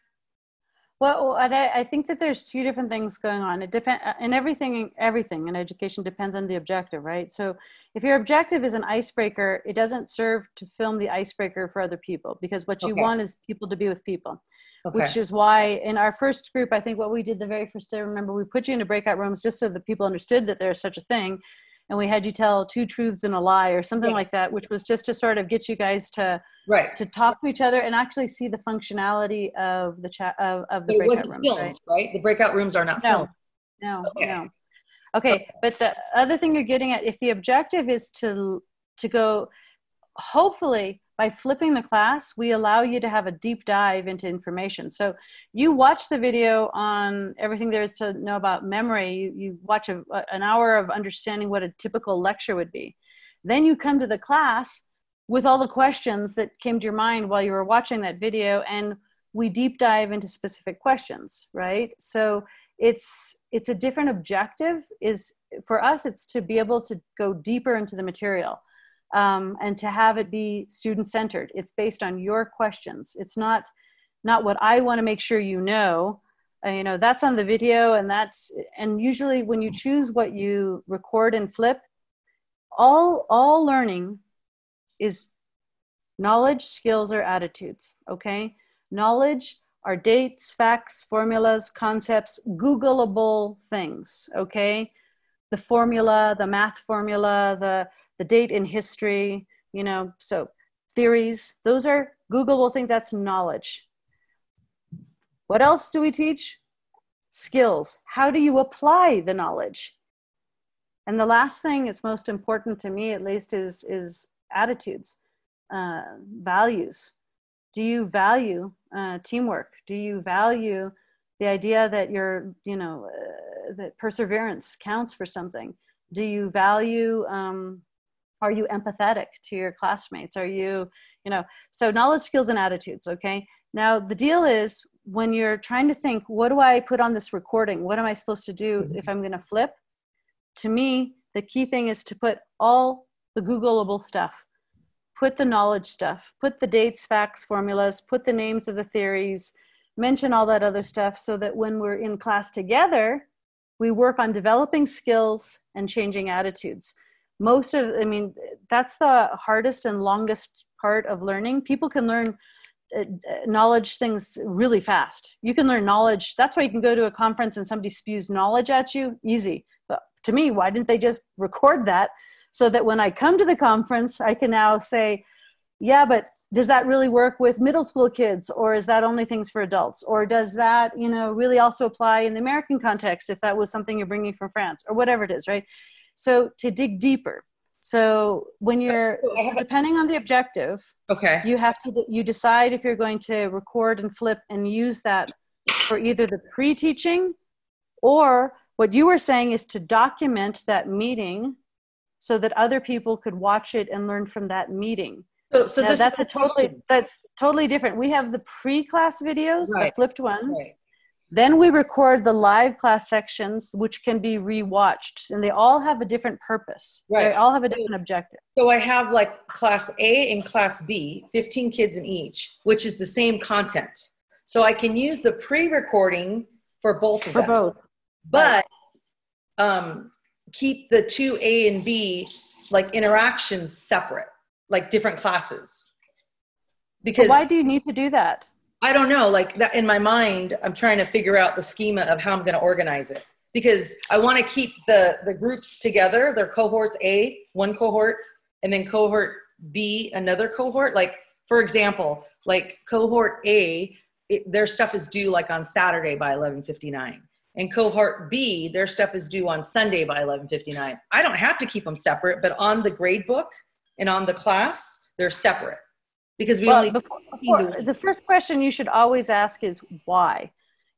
well, I, I think that there's two different things going on. It depends, uh, and everything, everything in education depends on the objective, right? So, if your objective is an icebreaker, it doesn't serve to film the icebreaker for other people because what you okay. want is people to be with people. Okay. Which is why in our first group, I think what we did the very first day, remember, we put you into breakout rooms just so that people understood that there's such a thing and we had you tell two truths and a lie or something like that which was just to sort of get you guys to right to talk to each other and actually see the functionality of the chat of, of the it breakout rooms filmed, right? right? the breakout rooms are not no filmed no okay. no okay but the other thing you're getting at if the objective is to to go hopefully by flipping the class, we allow you to have a deep dive into information. So you watch the video on everything there is to know about memory. You, you watch a, an hour of understanding what a typical lecture would be. Then you come to the class with all the questions that came to your mind while you were watching that video, and we deep dive into specific questions, right? So it's it's a different objective. Is for us, it's to be able to go deeper into the material um, and to have it be student centered. It's based on your questions. It's not not what I want to make sure you know. Uh, you know that's on the video, and that's and usually when you choose what you record and flip, all all learning is Knowledge, skills, or attitudes. Okay. Knowledge are dates, facts, formulas, concepts, Googleable things. Okay. The formula, the math formula, the, the date in history, you know, so theories, those are Googleable think That's knowledge. What else do we teach? Skills. How do you apply the knowledge? And the last thing, it's most important to me at least, is, is attitudes, uh, values. Do you value uh, teamwork? Do you value the idea that you're, you know, uh, that perseverance counts for something? Do you value, um, are you empathetic to your classmates? Are you, you know, so knowledge, skills, and attitudes, okay? Now, the deal is when you're trying to think, what do I put on this recording? What am I supposed to do mm-hmm. if I'm going to flip? to me, the key thing is to put all the Googleable stuff, put the knowledge stuff, put the dates, facts, formulas, put the names of the theories, mention all that other stuff so that when we're in class together, we work on developing skills and changing attitudes. Most of, I mean, that's the hardest and longest part of learning. People can learn uh, knowledge things really fast. You can learn knowledge. That's why you can go to a conference and somebody spews knowledge at you, easy But to me, why didn't they just record that so that when I come to the conference, I can now say, yeah, but does that really work with middle school kids or is that only things for adults? Or does that, you know, really also apply in the American context if that was something you're bringing from France or whatever it is, right? So to dig deeper. So when you're so depending on the objective, okay, you have to you decide if you're going to record and flip and use that for either the pre-teaching or what you were saying is to document that meeting so that other people could watch it and learn from that meeting. So, so now, that's a totally that's totally different. We have the pre-class videos, right. the flipped ones. Right. Then we record the live class sections, which can be rewatched, and they all have a different purpose. Right. They all have a different objective. So I have like class A and class B, 15 kids in each, which is the same content. So I can use the pre-recording for both of for them. For both but um, keep the two A and B like interactions separate, like different classes. Because but why do you need to do that? I don't know. Like that in my mind, I'm trying to figure out the schema of how I'm going to organize it because I want to keep the the groups together. Their cohorts A, one cohort, and then cohort B, another cohort. Like for example, like cohort A, it, their stuff is due like on Saturday by 11:59 and cohort B, their stuff is due on Sunday by 11:59. I don't have to keep them separate, but on the grade book and on the class, they're separate because we well, only before, before, the first question you should always ask is why.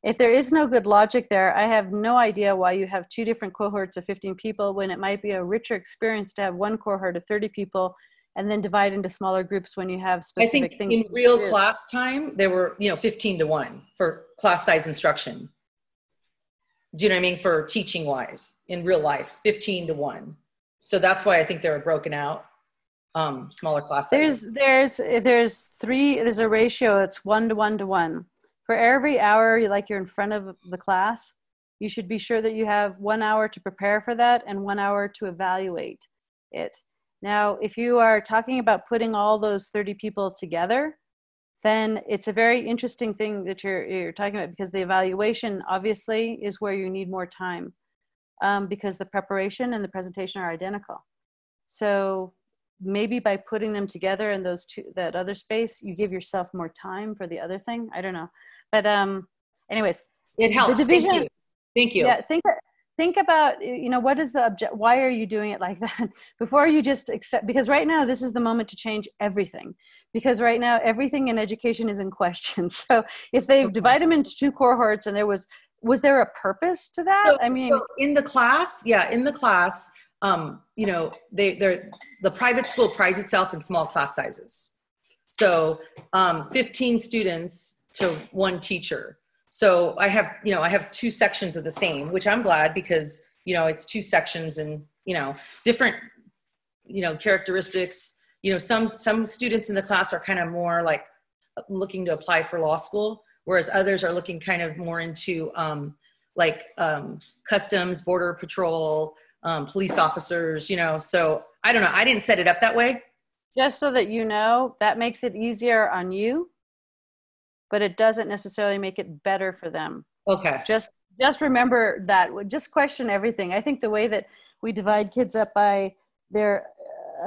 If there is no good logic there, I have no idea why you have two different cohorts of 15 people when it might be a richer experience to have one cohort of 30 people and then divide into smaller groups when you have specific I think things. In real class time, there were, you know, 15 to 1 for class size instruction do you know what I mean? For teaching wise in real life, 15 to one. So that's why I think they were broken out. Um, smaller class. There's, there's, there's three, there's a ratio. It's one to one to one. For every hour, you like you're in front of the class, you should be sure that you have one hour to prepare for that and one hour to evaluate it. Now, if you are talking about putting all those 30 people together, then it's a very interesting thing that you're, you're talking about because the evaluation obviously is where you need more time um, because the preparation and the presentation are identical. So maybe by putting them together in those two, that other space, you give yourself more time for the other thing. I don't know. But um, anyways, it helps. The division, Thank you. Thank you. Yeah, think think about you know what is the object why are you doing it like that before you just accept because right now this is the moment to change everything because right now everything in education is in question so if they divide them into two cohorts and there was was there a purpose to that so, i mean so in the class yeah in the class um you know they they're the private school prides itself in small class sizes. So um 15 students to one teacher. So i have you know i have two sections of the same which i'm glad because you know it's two sections and you know different you know characteristics. You know some some students in the class are kind of more like looking to apply for law school whereas others are looking kind of more into um, like um, customs border patrol um, police officers you know so i don't know i didn't set it up that way just so that you know, that makes it easier on you, but it doesn't necessarily make it better for them. Okay. Just just remember that. Just question everything. I think the way that we divide kids up by their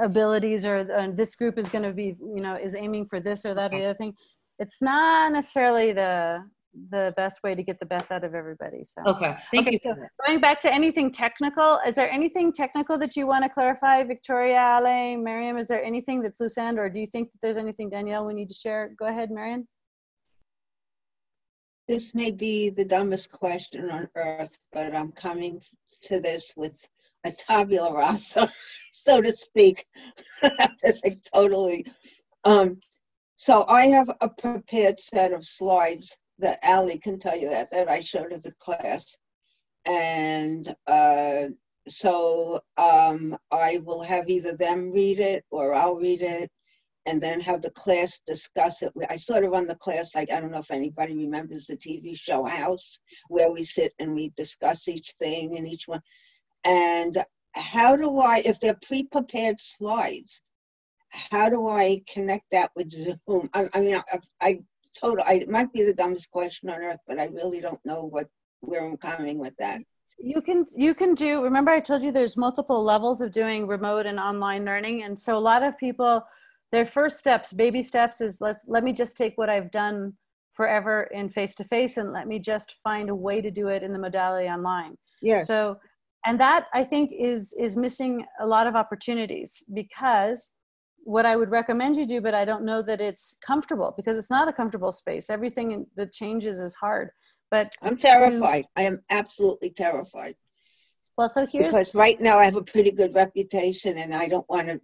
abilities or uh, this group is going to be, you know, is aiming for this or that or the other thing. It's not necessarily the the best way to get the best out of everybody. So Okay. Thank okay, you. so going back to anything technical, is there anything technical that you want to clarify, Victoria, Ale, Miriam? Is there anything that's loose end, or do you think that there's anything, Danielle, we need to share? Go ahead, Marion. This may be the dumbest question on earth, but I'm coming to this with a tabula rasa, so to speak. It's like totally. Um, so I have a prepared set of slides that Ali can tell you that that I showed to the class, and uh, so um, I will have either them read it or I'll read it, and then have the class discuss it. I sort of run the class like I don't know if anybody remembers the TV show House, where we sit and we discuss each thing and each one. And how do I, if they're pre-prepared slides, how do I connect that with Zoom? I, I mean, I, I total, I, it might be the dumbest question on earth, but I really don't know what where I'm coming with that. You can you can do. Remember, I told you there's multiple levels of doing remote and online learning, and so a lot of people, their first steps, baby steps, is let let me just take what I've done forever in face to face, and let me just find a way to do it in the modality online. Yes. So, and that I think is is missing a lot of opportunities because what I would recommend you do, but I don't know that it's comfortable because it's not a comfortable space. Everything that changes is hard. But I'm terrified. I am absolutely terrified. Well, so here's because right now I have a pretty good reputation, and I don't want to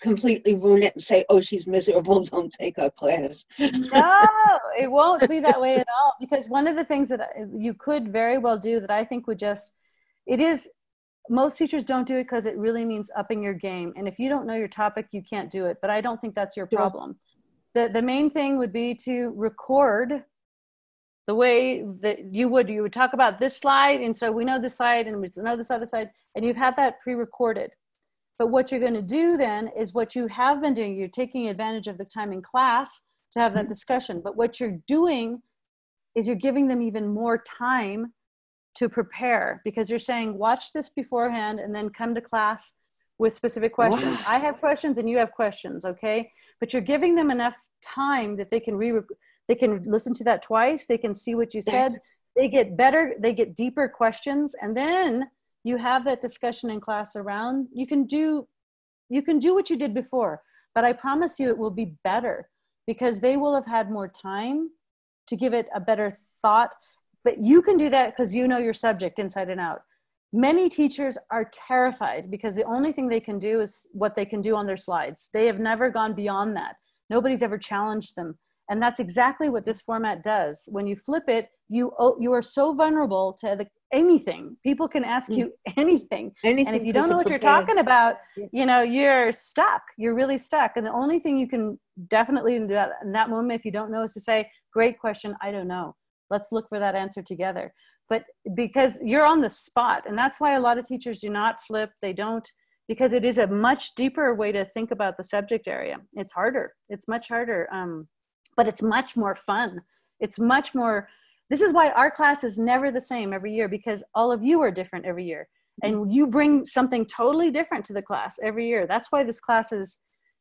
completely ruin it and say, "Oh, she's miserable. Don't take her class." no, it won't be that way at all. Because one of the things that you could very well do that I think would just, it is, most teachers don't do it because it really means upping your game. And if you don't know your topic, you can't do it. But I don't think that's your problem. The the main thing would be to record the way that you would you would talk about this slide and so we know this slide and we know this other side and you've had that pre-recorded but what you're going to do then is what you have been doing you're taking advantage of the time in class to have that mm-hmm. discussion but what you're doing is you're giving them even more time to prepare because you're saying watch this beforehand and then come to class with specific questions. Wow. i have questions and you have questions okay? But you're giving them enough time that they can re they can listen to that twice they can see what you said they get better they get deeper questions and then you have that discussion in class around you can do you can do what you did before but i promise you it will be better because they will have had more time to give it a better thought but you can do that because you know your subject inside and out. Many teachers are terrified because the only thing they can do is what they can do on their slides. They have never gone beyond that. Nobody's ever challenged them. And that's exactly what this format does. When you flip it you oh, you are so vulnerable to the, anything. People can ask mm. you anything. Anything and if you don't know what you're prepared. talking about you know you're stuck. You're really stuck. And the only thing you can definitely do in that moment if you don't know is to say great question. I don't know let's look for that answer together. But because you're on the spot and that's why a lot of teachers do not flip they don't because it is a much deeper way to think about the subject area. It's harder it's much harder um, but it's much more fun. It's much more this is why our class is never the same every year because all of you are different every year. And you bring something totally different to the class every year. That's why this class is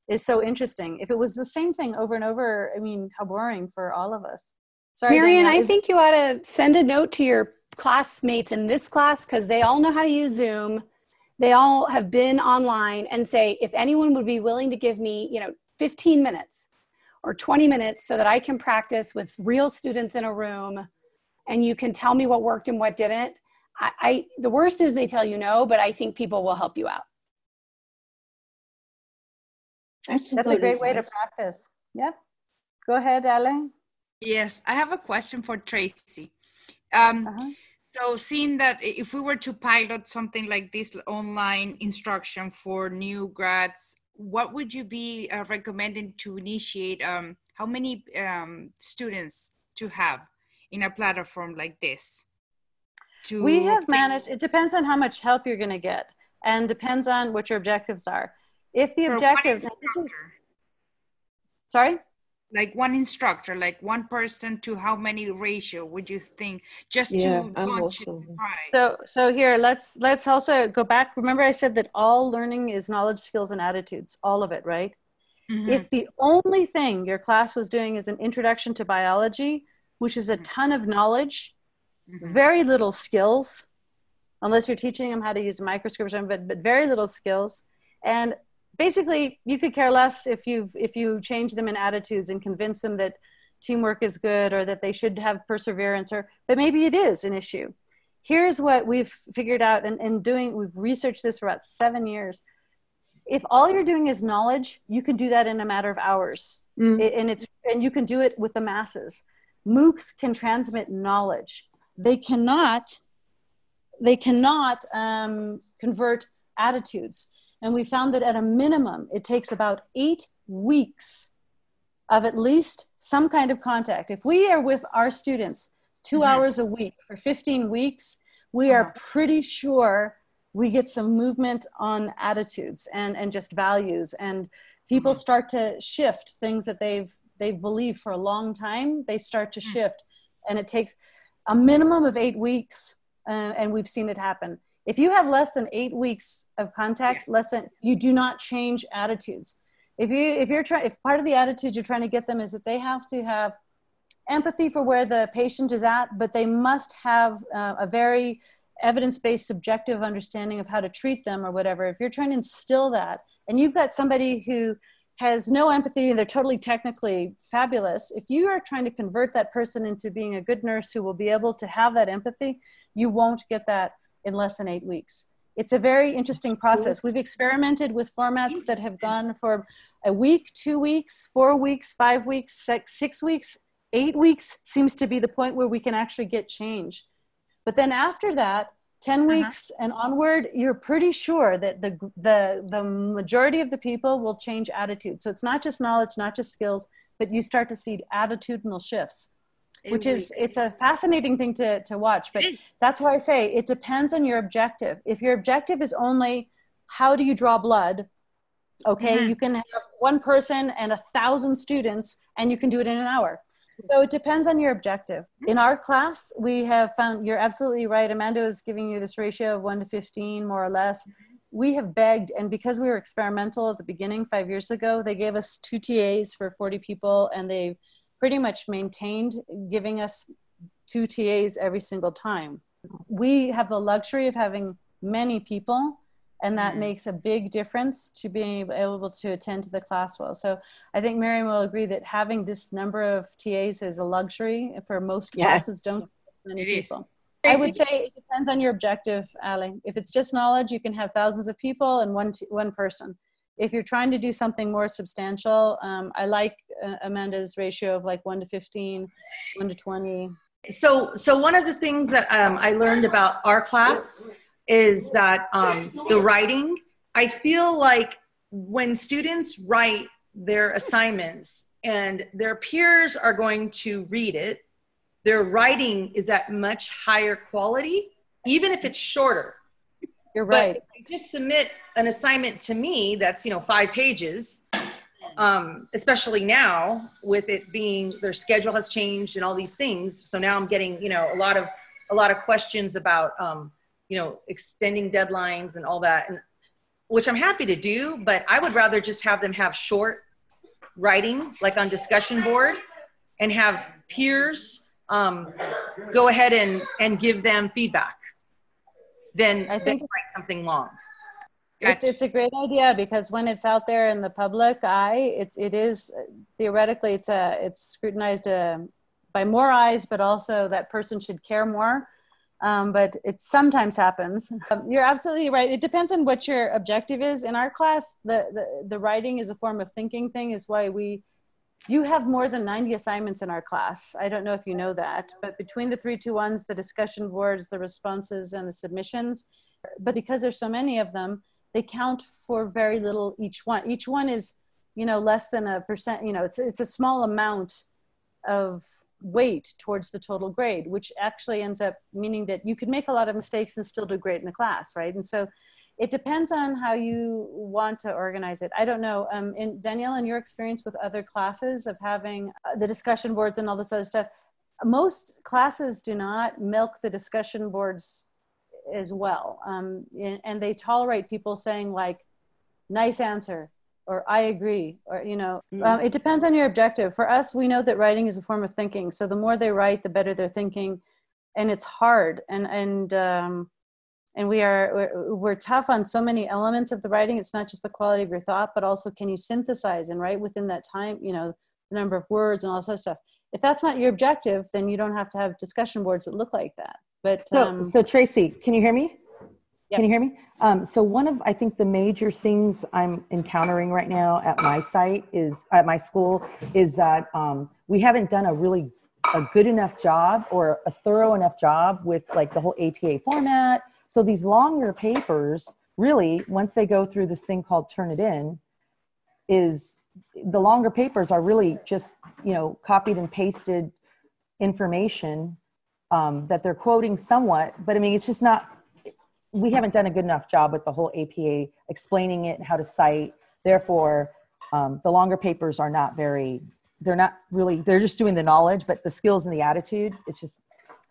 is so interesting. If it was the same thing over and over i mean how boring for all of us sorry Marion, I think you ought to send a note to your classmates in this class because they all know how to use Zoom. They all have been online and say, if anyone would be willing to give me, you know, 15 minutes or 20 minutes so that I can practice with real students in a room and you can tell me what worked and what didn't. I, I the worst is they tell you no, but I think people will help you out. That's a, that's a good great way to practice yeah go ahead Ale. Yes, I have a question for Tracey. Um, Uh-huh. So, seeing that if we were to pilot something like this online instruction for new grads, what would you be uh, recommending to initiate? Um, how many um, students to have in a platform like this? To we have obtain- managed it depends on how much help you're going to get and depends on what your objectives are if the For one this is, sorry? Like one instructor, like one person to how many ratio would you think just Yeah, to I'm launch it also- right? So, so here, let's, let's also go back. Remember I said that all learning is knowledge, skills, and attitudes, all of it, right? Mhm. If the only thing your class was doing is an introduction to biology, which is a ton of knowledge, Mhm. very little skills, unless you're teaching them how to use a microscope or something, but, but very little skills. And basically, you could care less if you if you change them in attitudes and convince them that teamwork is good or that they should have perseverance or but maybe it is an issue. Here's what we've figured out and, and doing we've researched this for about seven years. If all you're doing is knowledge, you can do that in a matter of hours. Mm. It- and it's and you can do it with the masses. MOOCs can transmit knowledge. They cannot they cannot um, convert attitudes. And we found that at a minimum, it takes about eight weeks of at least some kind of contact. If we are with our students 2 Mhm. hours a week for 15 weeks, we are pretty sure we get some movement on attitudes and, and just values. And people start to shift things that they've they've believed for a long time. They start to shift, and it takes a minimum of eight weeks, uh, and we've seen it happen. If you have less than eight weeks of contact, less than you do not change attitudes. If you if you're trying, if part of the attitude you're trying to get them is that they have to have empathy for where the patient is at, but they must have uh, a very evidence-based subjective understanding of how to treat them or whatever. If you're trying to instill that, and you've got somebody who has no empathy and they're totally technically fabulous, if you are trying to convert that person into being a good nurse who will be able to have that empathy, you won't get that in less than eight weeks. It's a very interesting process. We've experimented with formats that have gone for a week, two weeks, four weeks, five weeks, six, six weeks, eight weeks seems to be the point where we can actually get change. But then after that, 10 uh-huh. weeks and onward, you're pretty sure that the, the, the majority of the people will change attitude. So it's not just knowledge, not just skills, but you start to see attitudinal shifts, which is, it's a fascinating thing to, to watch. But that's why I say it depends on your objective. If your objective is only how do you draw blood, okay, Mhm. you can have one person and a thousand students and you can do it in an hour. So it depends on your objective. In our class, we have found you're absolutely right. Amanda was giving you this ratio of one to 15, more or less. We have begged, and because we were experimental at the beginning five years ago, they gave us two TAs for 40 people, and they pretty much maintained giving us two TAs every single time. We have the luxury of having many people, and that Mhm. makes a big difference to being able to attend to the class well. So I think Miriam will agree that having this number of TAs is a luxury for most Yeah. classes don't have many It is. people. I would say it depends on your objective, Ali. If it's just knowledge, you can have thousands of people and one t- one person. If you're trying to do something more substantial, um, I like uh, Amanda's ratio of like one to 15, one to 20. so so one of the things that um, i learned about our class is that um, the writing i feel like when students write their assignments and their peers are going to read it their writing is at much higher quality even if it's shorter You're but right. they just submit an assignment to me that's you know five pages um, especially now with it being their schedule has changed and all these things so now i'm getting you know a lot of a lot of questions about um, you know extending deadlines and all that and which i'm happy to do but i would rather just have them have short writing like on discussion board and have peers um, go ahead and and give them feedback than I than think- write something long It's, it's a great idea because when it's out there in the public eye, it's, it is theoretically, it's a, it's scrutinized uh, by more eyes, but also that person should care more. Um, but it sometimes happens. Um, you're absolutely right. It depends on what your objective is. In our class, the, the, the writing is a form of thinking thing is why we, you have more than 90 assignments in our class. I don't know if you know that, but between the three two ones, the discussion boards, the responses and the submissions, but because there's so many of them, they count for very little each one. Each one is, you know, less than a percent, you know, it's, it's a small amount of weight towards the total grade, which actually ends up meaning that you could make a lot of mistakes and still do great in the class, right? And so it depends on how you want to organize it. I don't know. Um, in Danielle, in your experience with other classes of having uh, the discussion boards and all this other stuff, most classes do not milk the discussion boards as well, um, and they tolerate people saying like, "Nice answer," or "I agree," or you know, mm. um, it depends on your objective. For us, we know that writing is a form of thinking. So the more they write, the better they're thinking, and it's hard. And and um, and we are we're, we're, tough on so many elements of the writing. It's not just the quality of your thought but also can you synthesize and write within that time you know the number of words and all that stuff. If that's not your objective then you don't have to have discussion boards that look like that. But so, um, so tracey can you hear me? Yep. can you hear me? Um, so one of i think the major things i'm encountering right now at my site is at my school is that um, we haven't done a really a good enough job or a thorough enough job with like the whole apa format so these longer papers, really, once they go through this thing called Turnitin, is the longer papers are really just you know copied and pasted information um, that they're quoting somewhat, but I mean it's just not. We haven't done a good enough job with the whole APA explaining it, how to cite. Therefore, um, the longer papers are not very. They're not really. They're just doing the knowledge, but the skills and the attitude, it's just,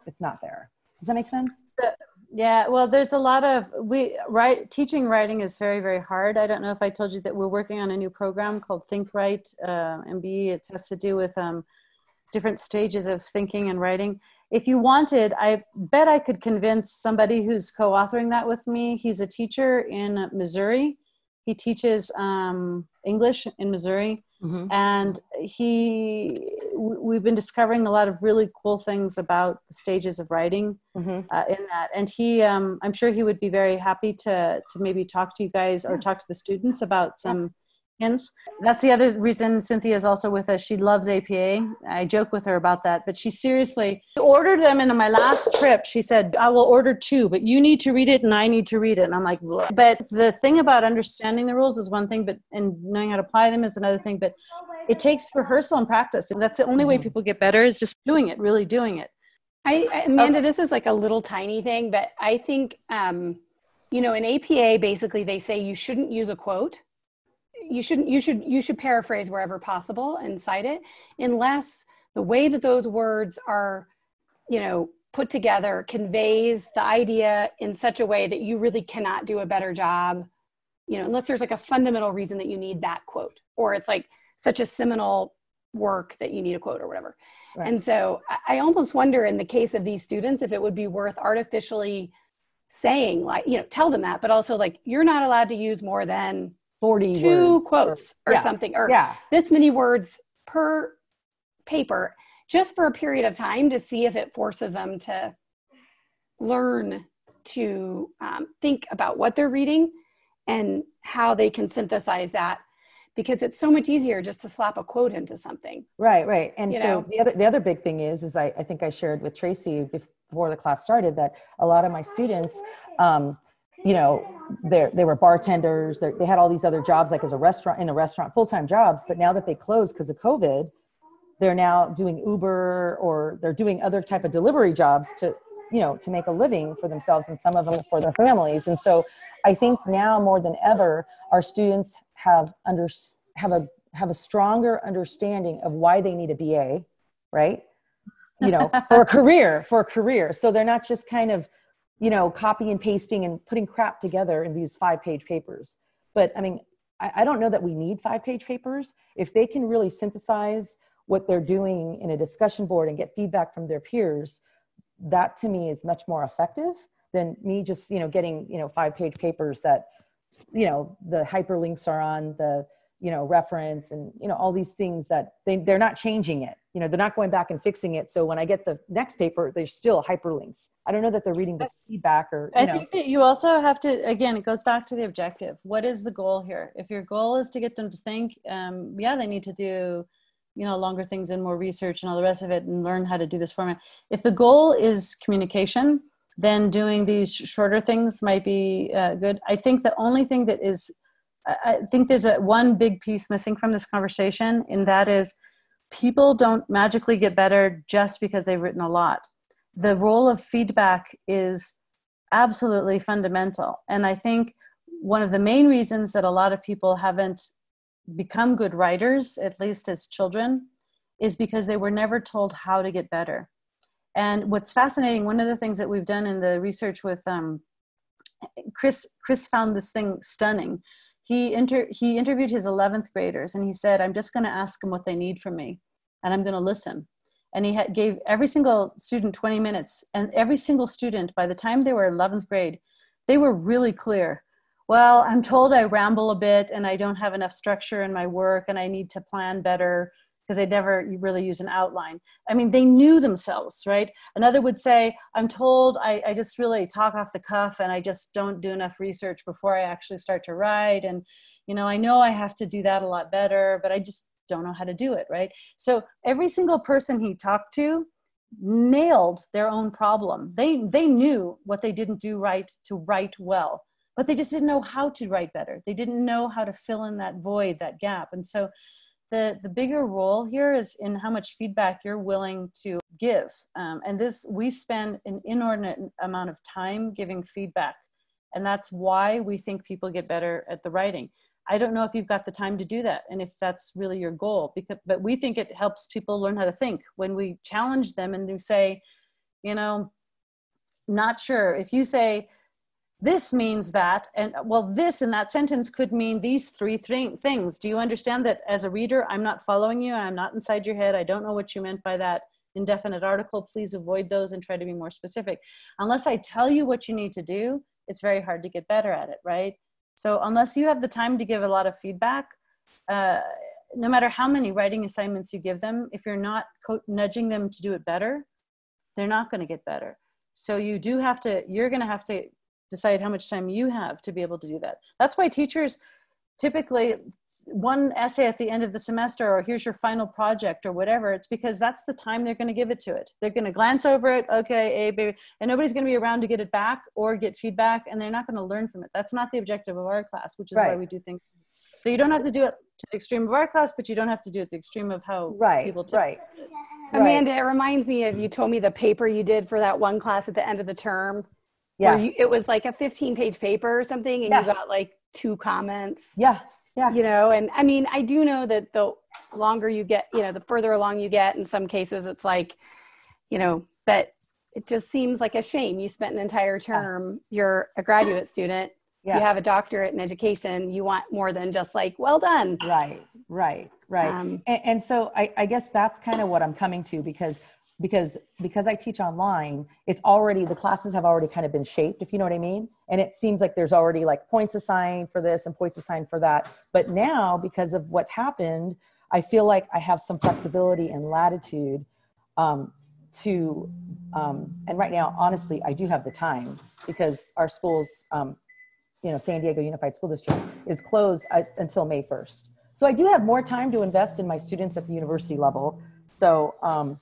it's not there. Does that make sense? So, yeah, well, there's a lot of we write teaching writing is very very hard. I don't know if I told you that we're working on a new program called Think Write uh, MBE. It has to do with um, different stages of thinking and writing. If you wanted, I bet I could convince somebody who's co-authoring that with me. He's a teacher in Missouri. He teaches um, English in Missouri, mm-hmm. and he we've been discovering a lot of really cool things about the stages of writing mm-hmm. uh, in that. And he, um, I'm sure he would be very happy to to maybe talk to you guys or talk to the students about some That's the other reason Cynthia is also with us. She loves APA. I joke with her about that, but she seriously ordered them into my last trip. She said, I will order two, but you need to read it and I need to read it. And I'm like, Bleh. but the thing about understanding the rules is one thing, but and knowing how to apply them is another thing. But it takes rehearsal and practice. And that's the only way mm-hmm. people get better is just doing it, really doing it. I, Amanda, okay. this is like a little tiny thing, but I think, um, you know, in APA, basically they say you shouldn't use a quote you shouldn't you should you should paraphrase wherever possible and cite it unless the way that those words are you know put together conveys the idea in such a way that you really cannot do a better job you know unless there's like a fundamental reason that you need that quote or it's like such a seminal work that you need a quote or whatever right. and so I almost wonder in the case of these students if it would be worth artificially saying like you know tell them that but also like you're not allowed to use more than 40 two quotes or, or yeah. something or yeah. this many words per paper just for a period of time to see if it forces them to learn to um, think about what they're reading and how they can synthesize that because it's so much easier just to slap a quote into something right right and you so know? the other the other big thing is is I, I think i shared with tracey before the class started that a lot of my students um, you know they they were bartenders they had all these other jobs like as a restaurant in a restaurant full-time jobs but now that they closed because of covid they're now doing uber or they're doing other type of delivery jobs to you know to make a living for themselves and some of them for their families. And so i think now more than ever our students have under have a have a stronger understanding of why they need a ba right? You know for a career for a career. So they're not just kind of you know, copy and pasting and putting crap together in these five page papers. But I mean, I, I don't know that we need five page papers. If they can really synthesize what they're doing in a discussion board and get feedback from their peers, that to me is much more effective than me just, you know, getting, you know, five page papers that, you know, the hyperlinks are on the, you know reference and you know all these things that they, they're not changing it. You know they're not going back and fixing it. So when i get the next paper there's still hyperlinks. I don't know that they're reading the feedback or i know. think that you also have to again it goes back to the objective. What is the goal here? If your goal is to get them to think um, yeah they need to do you know longer things and more research and all the rest of it and learn how to do this format. If the goal is communication then doing these shorter things might be uh, good. I think the only thing that is I think there's a one big piece missing from this conversation, and that is people don't magically get better just because they've written a lot. The role of feedback is absolutely fundamental. And I think one of the main reasons that a lot of people haven't become good writers, at least as children, is because they were never told how to get better. And what's fascinating, one of the things that we've done in the research with um, Chris, Chris found this thing stunning. He, inter- he interviewed his 11th graders and he said, I'm just going to ask them what they need from me and I'm going to listen. And he gave every single student 20 minutes. And every single student, by the time they were in 11th grade, they were really clear. Well, I'm told I ramble a bit and I don't have enough structure in my work and I need to plan better because they never really use an outline. I mean, they knew themselves, right? Another would say, I'm told I, I just really talk off the cuff and I just don't do enough research before I actually start to write. And, you know, I know I have to do that a lot better, but I just don't know how to do it, right? So every single person he talked to nailed their own problem. They, they knew what they didn't do right to write well, but they just didn't know how to write better. They didn't know how to fill in that void, that gap. And so the the bigger role here is in how much feedback you're willing to give. Um, and this we spend an inordinate amount of time giving feedback. And that's why we think people get better at the writing. I don't know if you've got the time to do that and if that's really your goal because but we think it helps people learn how to think. When we challenge them and they say you know not sure if you say this means that and well this in that sentence could mean these three th- things. Do you understand that as a reader i'm not following you i'm not inside your head i don't know what you meant by that indefinite article please avoid those and try to be more specific. Unless i tell you what you need to do it's very hard to get better at it right? So unless you have the time to give a lot of feedback uh, no matter how many writing assignments you give them if you're not co- nudging them to do it better they're not going to get better. So you do have to you're going to have to decide how much time you have to be able to do that. That's why teachers typically one essay at the end of the semester or here's your final project or whatever it's because that's the time they're going to give it to it. They're going to glance over it okay a b and nobody's going to be around to get it back or get feedback and they're not going to learn from it. That's not the objective of our class which is right. why we do things. So you don't have to do it to the extreme of our class but you don't have to do it to the extreme of how right people right. amanda it reminds me of you told me the paper you did for that one class at the end of the term yeah. you, it was like a 15 page paper or something and yeah. you got like two comments. Yeah. Yeah. You know and i mean i do know that the longer you get you know the further along you get in some cases it's like you know but it just seems like a shame. You spent an entire term yeah. you're a graduate student. Yeah. you have a doctorate in education. You want more than just like well done. Right. Right. Right. Um, and, and, so I, I guess that's kind of what i'm coming to because because because I teach online, it's already the classes have already kind of been shaped, if you know what I mean. And it seems like there's already like points assigned for this and points assigned for that. But now, because of what's happened, I feel like I have some flexibility and latitude um, to. Um, and right now, honestly, I do have the time because our schools, um, you know, San Diego Unified School District is closed uh, until May 1st. So I do have more time to invest in my students at the university level. So um,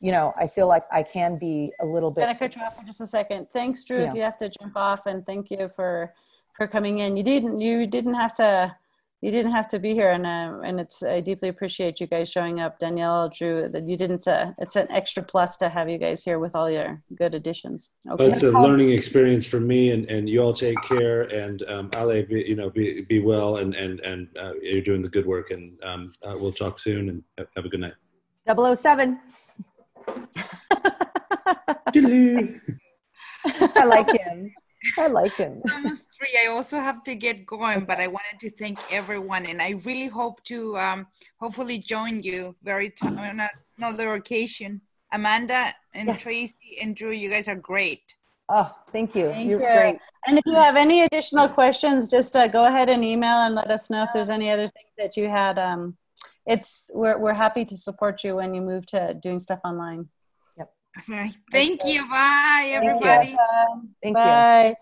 you know, I feel like I can be a little bit. Can I cut you off for just a second? Thanks, Drew. Yeah. If you have to jump off, and thank you for for coming in. You didn't you didn't have to you didn't have to be here, and uh, and it's I deeply appreciate you guys showing up, Danielle, Drew. That you didn't. Uh, it's an extra plus to have you guys here with all your good additions. Okay. Well, it's a learning experience for me, and, and you all take care, and um, Ale, be, you know, be be well, and and and uh, you're doing the good work, and um, uh, we'll talk soon, and have a good night. 007. I like him. I like him. Almost three. I also have to get going, but I wanted to thank everyone, and I really hope to um, hopefully join you very t- on another occasion. Amanda and yes. Tracey and Drew, you guys are great. Oh, thank you. Thank You're you. great. And if you have any additional questions, just uh, go ahead and email and let us know if there's any other things that you had um, it's we're we're happy to support you when you move to doing stuff online. Yep. All right. Thank you. Bye, everybody. Thank you. Bye.